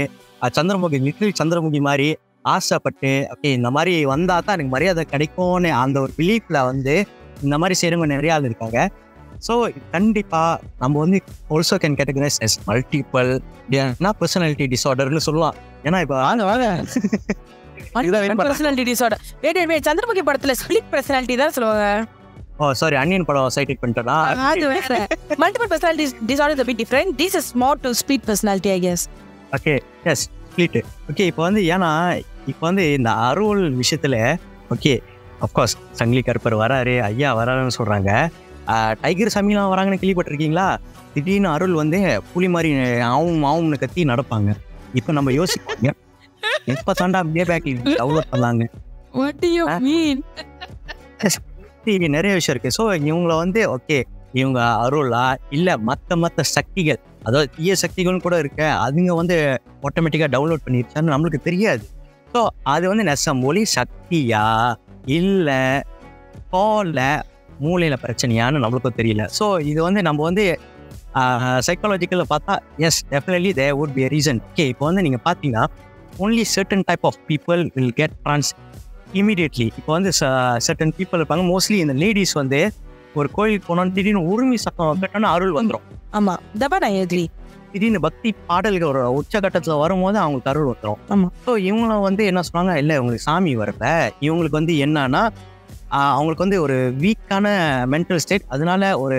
சந்திரமுகி லிட்டில் சந்திரமுகி மாதிரி ஆசைப்பட்டு ஓகே இந்த மாதிரி வந்தால் தான் எனக்கு மரியாதை கிடைக்கும்னு அந்த ஒரு பிலீஃபில் வந்து இந்த மாதிரி செய்கிறவங்க நிறைய ஆள் இருக்காங்க. ஸோ கண்டிப்பாக நம்ம வந்து also can categorize as multiple ஏன்னா பர்சனாலிட்டி டிஸார்டர்னு சொல்லலாம். ஏன்னா இப்போ வாங்க வாங்க. பர்சனாலிட்டி டிசார்டர் சந்திரமுகி படத்துல ஸ்பிளிட் பர்சனாலிட்டி தான் சொல்லுவாங்க. ஓ சாரி அன்னியன் படம் சைட் பண்ணிட்டேன்னா அது வேற. Multiple personality disorder is bit different this is more to split personality I guess okay yes split okay இப்போ வந்து ஏன்னா இப்போ வந்து இந்த அருள் விஷயத்துல ஓகே அஃப்கோர்ஸ் சங்கிலி கருப்பர் வராரு ஐயா வராருன்னு சொல்றாங்க. டைகர் சாமிலாம் வராங்கன்னு கேள்விப்பட்டிருக்கீங்களா? திடீர்னு அருள் வந்து புலி மாதிரி ஆவும் ஆவும்னு கத்தி நடப்பாங்க. இப்போ நம்ம யோசிப்போங்க எப்போ தாண்டா பே பேக் டவுன்லோட் பண்ணாங்க வாட் யூ மீன் பற்றி நிறைய விஷயம் இருக்கு. ஸோ இவங்களை வந்து ஓகே இவங்க அருளா? இல்லை மற்ற மற்ற சக்திகள் அதாவது தீய சக்திகள்னு கூட இருக்க அதுங்க வந்து ஆட்டோமேட்டிக்காக டவுன்லோட் பண்ணிருச்சான்னு நம்மளுக்கு தெரியாது. ஸோ அது வந்து நெசம் மொழி சக்தியா? இல்லை தோல்ல மூளையில் பிரச்சனையான்னு நம்மளுக்கும் தெரியல. ஸோ இது வந்து நம்ம வந்து சைக்காலஜிக்கலில் பார்த்தா yes definitely they would be reason okay இப்போ வந்து நீங்கள் பார்த்தீங்கன்னா only certain type of people will get trance immediately இப்போ வந்து சர்டன் பீப்புள் இருப்பாங்க. மோஸ்ட்லி இந்த லேடிஸ் வந்து ஒரு கோயிலுக்கு போனோம் திடீர்னு உரிமை சத்தம் கேட்டோன்னா அருள் வந்துடும் ஆமா. நான் எதிரி திடீர்னு பக்தி பாடல்கள் ஒரு உச்சகட்டத்தில் வரும்போது அவங்களுக்கு அருள் வந்துடும் ஆமா. ஸோ இவங்க வந்து என்ன சொன்னாங்க இல்லை இவங்களுக்கு சாமி வரல. இவங்களுக்கு வந்து என்னன்னா அவங்களுக்கு வந்து ஒரு வீக்கான மென்டல் ஸ்டேட் அதனால ஒரு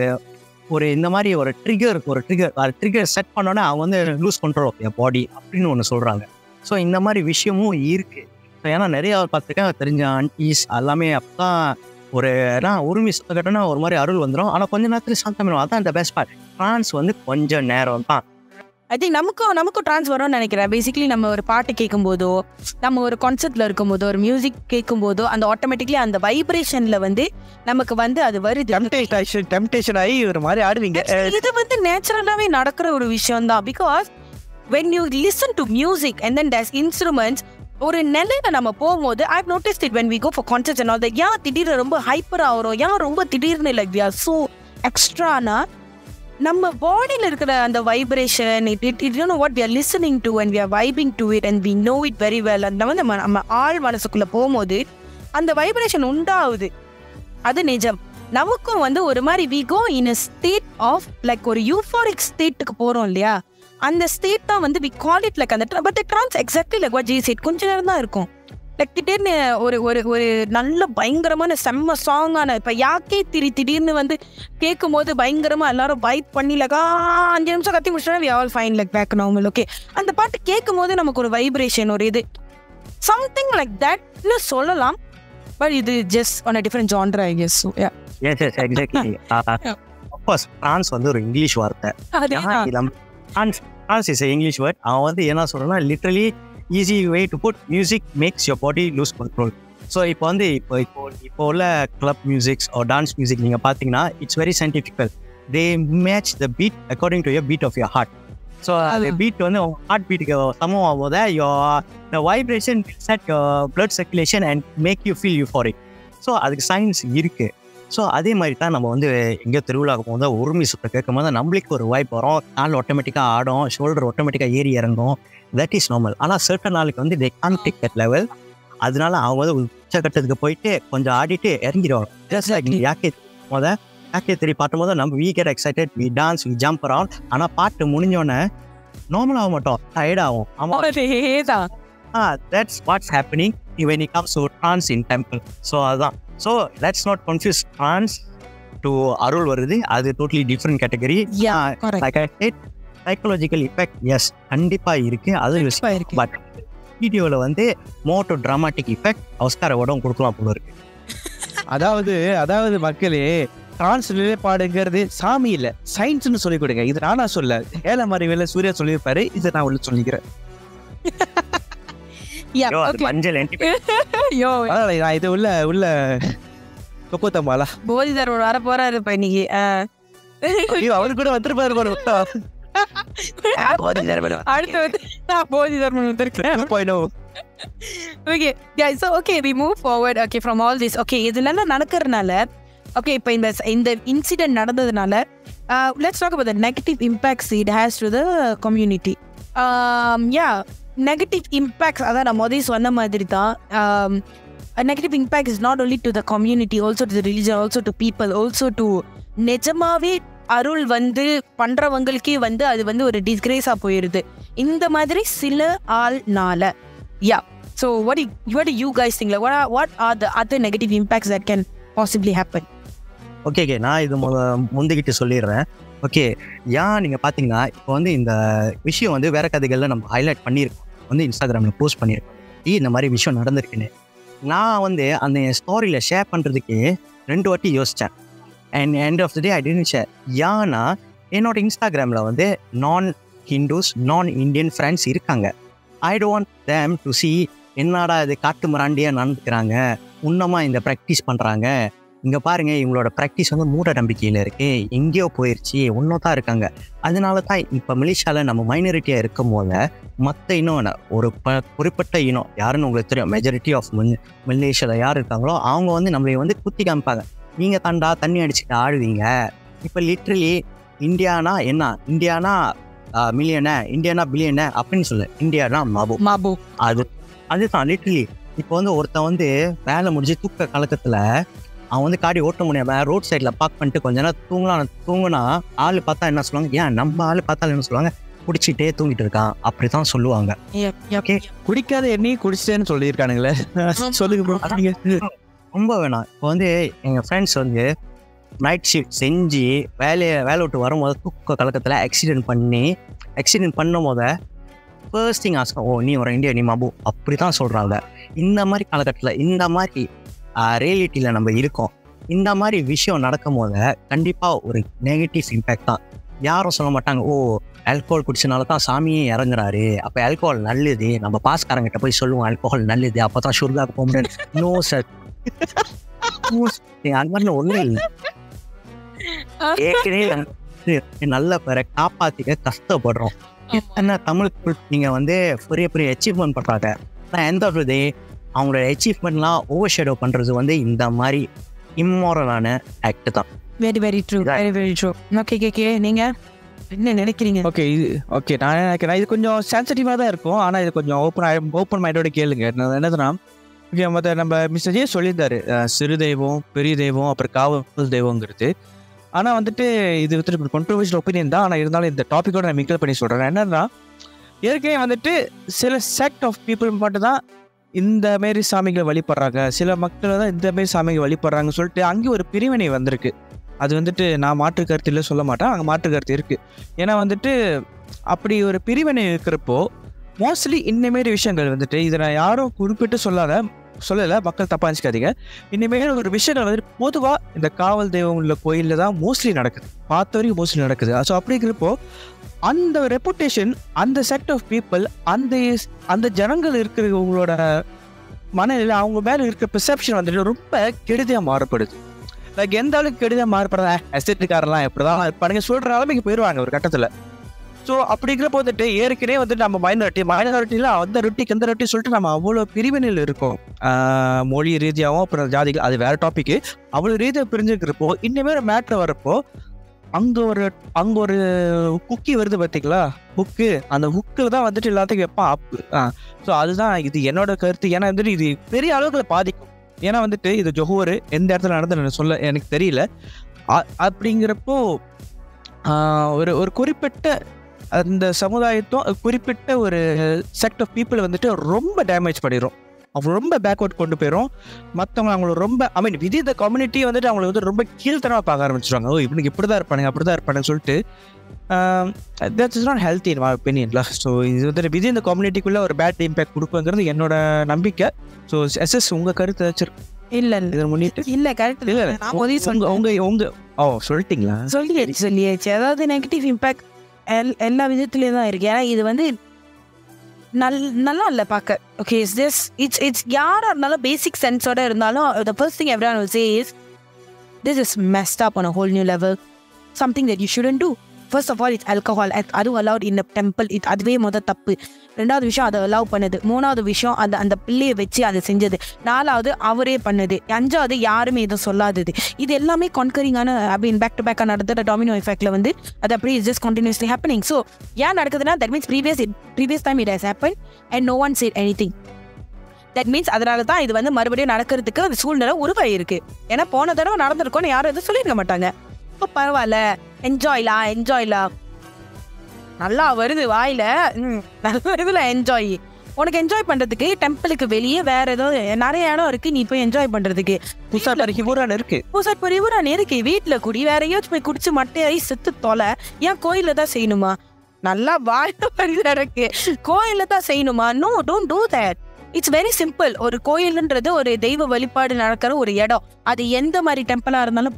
ஒரு இந்த மாதிரி ஒரு ட்ரிகர் ஒரு ட்ரிகர் ட்ரிகர் செட் பண்ணோன்னே அவங்க வந்து லூஸ் கண்ட்ரோல் ஆஃப் பாடி அப்படின்னு ஒன்று சொல்கிறாங்க ஸோ இந்த மாதிரி விஷயமும் இருக்கு. ஸோ ஏன்னா நிறைய பார்த்துருக்கேன் தெரிஞ்ச ஆன்டிஸ் எல்லாமே அப்பதான் ஒரு ஏன்னா உரிமை கட்டனா ஒரு மாதிரி அருள் வந்துடும் ஆனால் கொஞ்ச நேரத்துல சாந்தமிடும் அதான் இந்த பெஸ்ட் பார்ட் ஃப்ரான்ஸ் வந்து கொஞ்சம் நேரம் தான் ஐ திங்க் நமக்கும் நமக்கும் ட்ரான்ஸ் வரும்னு நினைக்கிறேன். பேசிக்கலி நம்ம ஒரு பாட்டு கேட்கும் போதோ நம்ம ஒரு கான்செர்ட்ல இருக்கும் போதோ ஒரு மியூசிக் கேட்கும் போதோ அந்த ஆட்டோமேட்டிக்லி அந்த வைப்ரேஷன்ல வந்து நமக்கு வந்து அது வருது. டெம்டேஷன் டெம்டேஷன் ஆகி ஒரு மாதிரி ஆடுவீங்க. இது வந்து நேச்சுரலாவே நடக்கிற ஒரு விஷயம் தான் because when you listen to music and then these instruments ஒரு நிலையில நம்ம போகும்போது I notice it when we go for concert and all ஏன் திடீர்னு ரொம்ப ஹைப்பர் ஆகிறோம் ஏன் ரொம்ப திடீர்னு லைக் வி ஆர் ஸோ எக்ஸ்ட்ரானா நம்ம பாடியில் இருக்கிற அந்த vibration it it it know what we are listening to and we are vibing to it and we know it very well அந்த வந்து நம்ம நம்ம ஆள் மனசுக்குள்ளே போகும்போது அந்த வைப்ரேஷன் உண்டாகுது. அது நிஜம். நமக்கும் வந்து ஒரு மாதிரி we go in a state of like ஒரு யூஃபாரிக் ஸ்டேட்டுக்கு போகிறோம் இல்லையா? அந்த ஸ்டேட் தான் வந்து வி கால் இட் லைக் அந்த but trance exactly like what G said கொஞ்ச நேரம் தான் இருக்கும். லைக் திடீர்னு ஒரு ஒரு ஒரு நல்ல பயங்கரமான செம்ம சாங்கான இப்போ யாக்கே திரி திடீர்னு வந்து கேட்கும் போது பயங்கரமா எல்லாரும் பைட் பண்ணி லைக் அஞ்சு நிமிஷம் கத்தி முடிச்சோன்னா we all fine like back normal okay அந்த பாட்டு கேட்கும் போது நமக்கு ஒரு வைப்ரேஷன் ஒரு இது. சம்திங் லைக் தட்னு சொல்லலாம். பட் இது just on a different genre I guess so yeah yes yes exactly of course trance வந்து ஒரு இங்கிலீஷ் வார்த்தை. அதே trance trance is English word அவன் வந்து என்ன சொல்றேன்னா literally easy way to put music makes your body lose control so இப்போ வந்து இப்போ இப்போ இப்போ உள்ள club musics are dance music நீங்கள் பார்த்தீங்கன்னா it's very scientifical they match the beat according to your beat of your heart so அந்த beat வந்து ஹார்ட் பீட்டுக்கு சமம் ஆகும்போது your the vibration set your blood circulation and make you feel euphoric so அதுக்கு science இருக்கு. So அதே மாதிரி தான் நம்ம வந்து எங்கேயோ திருவிழாவுக்கு போது உரிமை சுத்த கேட்கும் போது நம்மளுக்கு ஒரு வாய்ப்பு வரும். கால் ஆட்டோமேட்டிக்காக ஆடும் ஷோல்டர் ஆட்டோமேட்டிக்காக ஏறி இறங்கும். தட் இஸ் நார்மல் ஆனால் certain நாளுக்கு வந்து they can't take that level அதனால அவங்க வந்து உச்சக்கட்டத்துக்கு போயிட்டு கொஞ்சம் ஆடிட்டு இறங்கிடுவாங்க. யாக்கே முத யாக்கே தெரி பாட்டும் போது நம்ம we get excited we dance we jump around ஆனால் பாட்டு முடிஞ்சோடனே நார்மல் ஆக மாட்டோம். டயர்ட் ஆகும். ஆமாம் அதேதான். That's what's happening when it comes to trance in temple. So அதுதான் so let's not confuse trance to அருள் வருது அது totally different category psychological effect yes கண்டிப்பா இருக்கு அது பட் வீடியோவில் வந்து மோட்டோ ட்ராமாட்டிக் இஃபெக்ட் அவஸ்காரோட கொடுக்கலாம் போல இருக்கு. அதாவது அதாவது மக்களே டிரான்ஸ் நிலைப்பாடுங்கிறது சாமி இல்ல சயின்ஸ்னு சொல்லி கொடுங்க. இது நானா சொல்ல ஏழமாரி வேலை சூர்யா சொல்லியிருப்பாரு இதை நான் உள்ள சொல்லிக்கிறேன். யா ஐயோ, அது ஓகே மஞ்சள் anti- யோ அதனால நான் இது உள்ள உள்ள கொக்கோ தம்பாலா போதிதர் ஒரு வர போறாரு இப்ப இன்னைக்கு ஆ. ஐயோ அவரு கூட வந்துருப்பாரு பாரு அடுத்து வந்து நான் போதிதர் வந்திருக்கேன் okay yeah so okay we move forward okay from all this okay இதெல்லாம் நடக்கிறதுனால ஓகே இப்போ இந்த இந்த இன்சிடென்ட் நடந்ததுனால let's talk about the negative impacts it has to the community yeah negative impacts அதான் நான் முதல் சொன்ன மாதிரி தான் negative impact is not only to the community also to the religion also to people also to நிஜமாவே அருள் வந்து பண்ணுறவங்களுக்கே வந்து அது வந்து ஒரு டிஸ்கிரேஸாக போயிடுது இந்த மாதிரி சில ஆள்னால. Yeah so what what you guys do what what think? The what are negative are the can negative impacts okay okay நான் இது மு- முந்திக்கிட்டு சொல்லிடுறேன். ஓகே ஏன் நீங்கள் பார்த்தீங்கன்னா இப்போ வந்து இந்த விஷயம் வந்து வேற கதைகளில் நம்ம ஹைலைட் பண்ணியிருக்கோம். வந்து இன்ஸ்டாகிராமில் போஸ்ட் பண்ணியிருக்கேன் இந்த மாதிரி விஷயம் நடந்திருக்குன்னு. நான் வந்து அந்த ஸ்டோரியில் ஷேர் பண்ணுறதுக்கு ரெண்டு வாட்டி யோசித்தேன் and end of the day I didn't share ஏன்னா என்னோட இன்ஸ்டாகிராமில் வந்து நான் ஹிந்துஸ் நான் இந்தியன் ஃப்ரெண்ட்ஸ் இருக்காங்க I don't them to see என்னடா இது காட்டு மிராண்டியாக நடந்துக்கிறாங்க? உன்னமாக இந்த ப்ராக்டிஸ் பண்ணுறாங்க இங்கே பாருங்க இவங்களோட ப்ராக்டிஸ் வந்து மூட நம்பிக்கையில் இருக்கு. எங்கேயோ போயிடுச்சு ஒன்றும் தான் இருக்காங்க. அதனால தான் இப்போ மலேசியாவில் நம்ம மைனாரிட்டியாக இருக்கும் போது மற்ற இனம் ஒரு ப குறிப்பிட்ட இனம் யாருன்னு உங்களுக்கு தெரியும் மெஜாரிட்டி ஆஃப் மலேசியாவில் யார் இருக்காங்களோ அவங்க வந்து நம்மளை வந்து குத்தி காமிப்பாங்க. நீங்கள் தாண்டா தண்ணி அடிச்சுட்டு ஆடுவீங்க. இப்போ லிட்ரலி இந்தியானா என்ன? இந்தியானா மில்லியன இந்தியானா பில்லியன அப்படின்னு சொல்லு. இந்தியானா மபு. மாபு. அது அதுதான் லிட்ரலி இப்போ வந்து ஒருத்தன் வந்து வேலை முடிஞ்சு தூக்க கலக்கத்துல அவன் வந்து காடி ஓட்ட முடியாம ரோட் சைடில் பார்க் பண்ணிட்டு கொஞ்ச நேரம் தூங்கலாம் தூங்குனா ஆள் பார்த்தா என்ன சொல்லுவாங்க? ஏன் நம்ம ஆள் பார்த்தா என்ன சொல்லுவாங்க? குடிச்சிட்டே தூங்கிட்டு இருக்கான். அப்படி தான் சொல்லுவாங்க Okay. குடிக்காத எண்ணெயும் குடிச்சிட்டேன்னு சொல்லியிருக்கானுங்களே. சொல்லுங்க ரொம்ப வேணாம். இப்போ வந்து எங்கள் ஃப்ரெண்ட்ஸ் வந்து நைட் ஷிஃப்ட் செஞ்சு வேலையை வேலை விட்டு வரும்போது தூக்க கலக்கத்தில் ஆக்சிடென்ட் பண்ணி ஆக்சிடென்ட் பண்ணும் போத ஃபர்ஸ்ட் திங் ஆஸ்கம் ஓ நீ ஒரு இந்தியா நீ மாபு. அப்படி தான் சொல்கிறாங்க இந்த மாதிரி காலகட்டத்தில் இந்த மாதிரி ரியாலிட்டியில் நம்ம இருக்கோம். இந்த மாதிரி விஷயம் நடக்கும் போது கண்டிப்பாக ஒரு நெகட்டிவ் இம்பேக்ட் தான். யாரும் சொல்ல மாட்டாங்க ஓ ஆல்கோஹால் குடிச்சனால தான் சாமியே இறங்குறாரு. அப்போ ஆல்கோஹால் நல்லது. நம்ம பாஸ்காரங்கிட்ட போய் சொல்லுவோம் ஆல்கோஹால் நல்லது. அப்போ தான் சுருதாக போக முடியாது நோ சார் அந்த மாதிரி ஒன்றும் இல்லை. ஏற்கனவே நல்ல பேரை காப்பாத்திக்க கஷ்டப்படுறோம். என்ன தமிழ் people நீங்க வந்து பெரிய பெரிய அச்சீவ்மெண்ட் பண்றாங்க. ஆனால் எந்த ஒரு அவங்களோட அச்சீவ்மெண்ட்லாம் ஓவர் ஷேடோ பண்றது வந்து இந்த மாதிரி இம்மாரலான ஆக்ட் தான். Very very true very very true okay K K நீங்க என்ன நினைக்கிறீங்க? ஓகே இது ஓகே நான் நினைக்கிறேன் இது கொஞ்சம் சென்சிட்டிவாக தான் இருக்கும். ஆனால் இது கொஞ்சம் ஓப்பன் ஓப்பன் மைண்டோட கேளுங்க. என்னதுன்னா ஓகே மற்ற நம்ம மிஸ்டர் ஜே சொல்லியிருந்தாரு. சிறு தெய்வம் பெரிய தெய்வம் அப்புறம் காவல் தெய்வங்கிறது. ஆனால் வந்துட்டு இது வந்துட்டு controversial ஒப்பீனியன் தான். ஆனால் இருந்தாலும் இந்த டாப்பிக்கோட நான் மிக்கல் பண்ணி சொல்கிறேன் என்னன்னா ஏற்கனவே வந்துட்டு சில செக்ட் ஆஃப் பீப்புள் மட்டும் தான் இந்த மாரி சாமிகளை வழிபடுறாங்க. சில மக்கள் தான் இந்த மாரி சாமிகள் வழிபடுறாங்கன்னு சொல்லிட்டு அங்கே ஒரு பிரிவினை வந்திருக்கு. அது வந்துட்டு நான் மாற்று கருத்து இல்லை சொல்ல மாட்டேன். அங்கே மாற்று கருத்து இருக்குது ஏன்னா வந்துட்டு அப்படி ஒரு பிரிவினை இருக்கிறப்போ மோஸ்ட்லி இந்த மாரி விஷயங்கள் வந்துட்டு இதை நான் யாரும் குறிப்பிட்டு சொல்லாத சொல்லலை மக்கள் தப்பாக நினச்சிக்காதீங்க. இனிமேல் ஒரு விஷயங்கள் வந்துட்டு பொதுவாக இந்த காவல் தெய்வம் உள்ள கோயிலில் தான் மோஸ்ட்லி நடக்குது. பார்த்த வரைக்கும் மோஸ்ட்லி நடக்குது. ஸோ அப்படிங்கிறப்போ அந்த ரெப்புடேஷன் அந்த செட் ஆஃப் பீப்புள் அந்த அந்த ஜனங்கள் இருக்கிறவங்களோட மனநிலையில் அவங்க மேலே இருக்கிற பெர்செப்ஷன் வந்துட்டு ரொம்ப கெடுதியாக மாறுபடுது. லைக் எந்த அளவுக்கு கெடுதியாக மாறுபடுறா எஸ்டேட்டுக்காரெல்லாம் எப்படிதான் இருப்பானுங்க சொல்கிற அளவுக்கு போயிடுவாங்க ஒரு கட்டத்தில். ஸோ அப்படிங்கிறப்ப வந்துட்டு ஏற்கனவே வந்துட்டு நம்ம மைனாரிட்டி மைனாரிட்டியில் அந்த ரொட்டிக்கு எந்த ரொட்டி சொல்லிட்டு நம்ம அவ்வளோ பிரிவினையில் இருக்கோம். மொழி ரீதியாகவும் அப்புறம் ஜாதிகள் அது வேறு டாப்பிக்கு அவ்வளோ ரீதியாக பிரிஞ்சுக்கிறப்போ இன்னுமே ஒரு மேட்ரு வரப்போ அங்கே ஒரு அங்கே ஒரு குக்கி வருது பாத்தீங்களா? ஹுக்கு. அந்த ஹுக்கில் தான் வந்துட்டு எல்லாத்துக்கும் வைப்பான் அப்பு ஆ ஸோ அதுதான் இது என்னோட கருத்து. ஏன்னா வந்துட்டு இது பெரிய அளவுக்கு பாதிக்கும். ஏன்னா வந்துட்டு இது ஜொஹோர். எந்த இடத்துல நடந்து சொல்ல எனக்கு தெரியல. அப்படிங்கிறப்போ ஒரு ஒரு குறிப்பிட்ட அந்த சமுதாயத்தும் குறிப்பிட்ட ஒரு செக்ட் ஆஃப் பீப்புள் வந்துட்டு ரொம்ப டேமேஜ் பண்ணிடும் அவங்க ரொம்ப பேக்வர்ட் கொண்டு போயிடும் மற்றவங்க அவங்கள ரொம்ப ஐ மீன் விதி இந்த கம்யூனிட்டி வந்துட்டு அவங்களை வந்து ரொம்ப கீழ்த்தனமாக பார்க்க ஆரம்பிச்சிருவாங்க. ஓ இவனுக்கு இப்படி தான் இருப்பானுங்க அப்படி தான் இருப்பானுங்க சொல்லிட்டு that's is not healthy in my ஒப்பீனியன்ல so இது வந்துட்டு விதி இந்த கம்யூனிட்டிக்குள்ளே ஒரு பேட் இம்பேக்ட் கொடுக்குங்கிறது என்னோட நம்பிக்கை. ஸோ எஸ்எஸ் உங்கள் கருத்து ஏதாச்சும் இல்ல இல்ல. இதை முன்னிட்டு? இல்ல கரெக்ட் இல்ல நான் முதல்ல உங்க உங்க உங்க ஓ சொல்லிட்டீங்களா? சொல்லியாச்சு சொல்லியாச்சு. அதாவது நெகட்டிவ் இம்பேக்ட் எல் எல்லா விதத்துலேயும் தான் இருக்கு. ஏன்னா இது வந்து நல் நல்லா இல்லை பார்க்க okay is this it's it's யாராக இருந்தாலும் பேசிக் சென்ஸோட இருந்தாலும் the first thing everyone say is this is messed up on a whole new level something that you shouldn't do first of all it's alcohol அதுவும் allowed in temple இது அதுவே மொதல் தப்பு. ரெண்டாவது விஷயம் அதை அலவ் பண்ணுது. மூணாவது விஷயம் அந்த அந்த பிள்ளையை வச்சு அதை செஞ்சது. நாலாவது அவரே பண்ணுது. அஞ்சாவது யாருமே எதுவும் சொல்லாதது. இது எல்லாமே கான்கரிங்கான அப்படின்னு பேக் டு பேக்காக நடந்துற டாமினோ எஃபெக்ட்ல வந்து அது அப்படியே ஜஸ்ட் கண்டினியூஸ்லி ஹேப்பனிங் ஸோ ஏன் நடக்குதுன்னா that means previous previous time it has happen and no one said anything that means அதனால தான் இது வந்து மறுபடியும் நடக்கிறதுக்கு அந்த சூழ்நிலை உருவாயிருக்கு. ஏன்னா போன தடவை நடந்திருக்கோன்னு யாரும் எதுவும் சொல்லியிருக்க மாட்டாங்க. இப்போ பரவாயில்ல. என்ஜாய்லா என்ஜாய்லா நல்லா வருது வாயில. நல்லா வருதுல என்ஜாய் உனக்கு என்ஜாய் பண்றதுக்கு டெம்பிளுக்கு வெளியே வேற ஏதோ நிறைய இடம் இருக்கு. நீ போய் என்ஜாய் பண்றதுக்கு. புதுசா ஹிபோரான் இருக்கு. பூசாட் பொரியவரா இருக்கு. வீட்டுல குடி வேற எங்கேயாச்சும் போய் குடிச்சு மட்டையாகி செத்து தொலை. ஏன் கோயில்ல தான் செய்யணுமா? நல்லா வாழ்த்து வருது எனக்கு கோயில்ல தான் செய்யணுமா? No don't do that it's very simple ஒரு கோயில்ன்றது ஒரு தெய்வ வழிபாடு நடக்கிற ஒரு இடம். அது எந்த மாதிரி டெம்பிளா இருந்தாலும்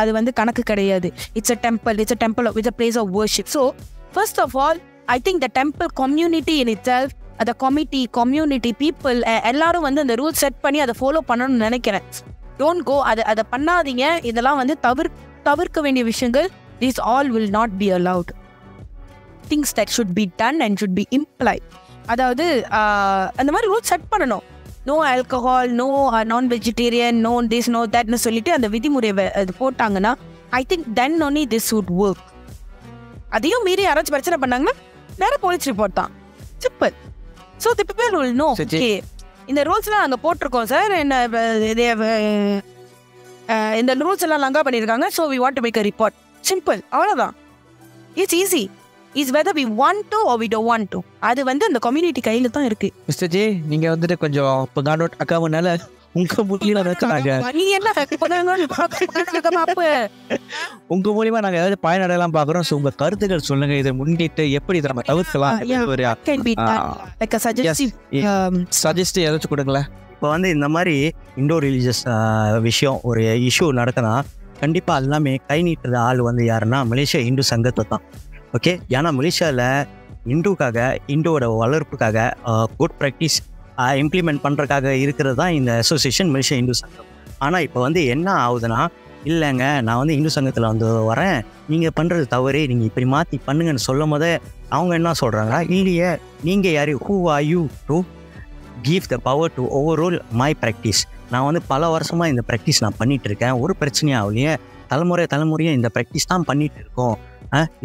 அது வந்து கணக்கு கிடையாது. It's a temple it's a temple it's a place of worship so first of all I think the temple community in itself அந்த கமிட்டி கம்யூனிட்டி பீப்புள் எல்லாரும் வந்து அந்த ரூல் செட் பண்ணி அதை ஃபாலோ பண்ணணும்னு நினைக்கிறேன். டோன்ட் கோ அதை அதை பண்ணாதீங்க. இதெல்லாம் வந்து தவிர தவிர்க்க வேண்டிய விஷயங்கள். These all will not be allowed things that should be done and should be imply அதாவது அந்த மாதிரி ரூல் செட் பண்ணணும். No alcohol no non vegetarian no this no தட்னு சொல்லிட்டு அந்த விதிமுறையை அது போட்டாங்கன்னா I think then only this would work அதையும் மீறி யாராச்சும் பிரச்சனை பண்ணாங்கன்னா நேரம் போலீஸ் ரிப்போர்ட் தான். Simple so the people will know. Okay இந்த ரூல்ஸ்லாம் நாங்கள் போட்டிருக்கோம் சார் என்ன இந்த ரூல்ஸ் எல்லாம் லங்கா பண்ணியிருக்காங்க so we want to make a report simple அவ்வளோதான் it's easy is whether we want to or we don't want to. அது வந்து அந்த கம்யூனிட்டி கையில் தான் இருக்கு. மிஸ்டர் ஜே நீங்க வந்துட்டு கொஞ்சம் இப்போ காண்டோட் அக்காவுனால உங்க மூலியமா இருக்காங்க நீ என்ன அப்ப உங்க மூலியமா நாங்க ஏதாவது பயனடையலாம் பாக்குறோம் ஸோ உங்க கருத்துக்கள் சொல்லுங்க. இதை முன்னிட்டு எப்படி இதை நம்ம தவிர்க்கலாம். ஒரு can be ah, done like a suggestive Yes. um, suggest ஏதாச்சும் கொடுங்களேன். இப்போ வந்து இந்த மாதிரி இண்டோ ரிலீஜியஸ் விஷயம் ஒரு இஷ்யூ நடக்குனா கண்டிப்பாக எல்லாமே கை நீட்டுற ஆள் வந்து யாருன்னா மலேசியா இந்து சங்கத்தை தான். ஓகே ஏன்னா மலேசியாவில் இந்துக்காக இந்துவோட வளர்ப்புக்காக குட் ப்ராக்டிஸ் இம்ப்ளிமெண்ட் பண்ணுறதுக்காக இருக்கிறது தான் இந்த அசோசியேஷன் மலேசியா இந்து சங்கம். ஆனால் இப்போ வந்து என்ன ஆகுதுன்னா இல்லைங்க நான் வந்து இந்து சங்கத்தில் வந்து வரேன். நீங்கள் பண்ணுறது தவறு நீங்கள் இப்படி மாற்றி பண்ணுங்கன்னு சொல்லும் போதே அவங்க என்ன சொல்கிறாங்க இல்லையே நீங்கள் யார்? Who are you to give the power to over all my practice நான் வந்து பல வருஷமாக இந்த ப்ராக்டிஸ் நான் பண்ணிகிட்ருக்கேன் இருக்கேன். ஒரு பிரச்சனையும் ஆகலையே. தலைமுறை தலைமுறையாக இந்த ப்ராக்டிஸ் தான் பண்ணிகிட்டு இருக்கோம்.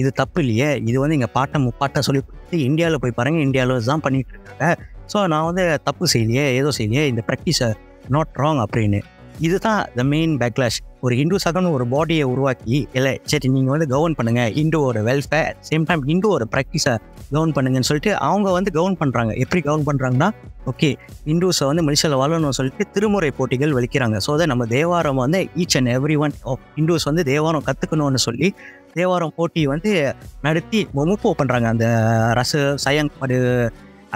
இது தப்பு இல்லையே. இது வந்து எங்கள் பாட்டை முப்பாட்டை சொல்லி கொடுத்து இந்தியாவில் போய் பாருங்கள் இந்தியாவில் தான் பண்ணிகிட்டு இருக்காங்க. ஸோ நான் வந்து தப்பு செய்யலையே ஏதோ செய்யலையே இந்த ப்ராக்டிஸை நாட் ராங் அப்படின்னு. இதுதான் த மெயின் பேக்லாஷ் ஒரு இந்து சகம்னு ஒரு பாடியை உருவாக்கி இல்லை சரி நீங்கள் வந்து கவர்ன் பண்ணுங்கள் இந்துவோட வெல்ஃபேர் சேம் டைம் இந்துவோட ப்ராக்டிஸை கவர்ன் பண்ணுங்கன்னு சொல்லிட்டு அவங்க வந்து கவர்ன் பண்ணுறாங்க எப்படி கவர்ன் பண்ணுறாங்கன்னா ஓகே இந்துஸை வந்து மனுஷில் வாழணும்னு சொல்லிட்டு திருமுறை போட்டிகள் வலிக்கிறாங்க. ஸோ அதை நம்ம தேவாரம் வந்து each and every one of Hindus வந்து தேவாரம் கற்றுக்கணும்னு சொல்லி தேவாரம் போட்டி வந்து நடத்தி முப்போ பண்ணுறாங்க அந்த ரச சயங்பாடு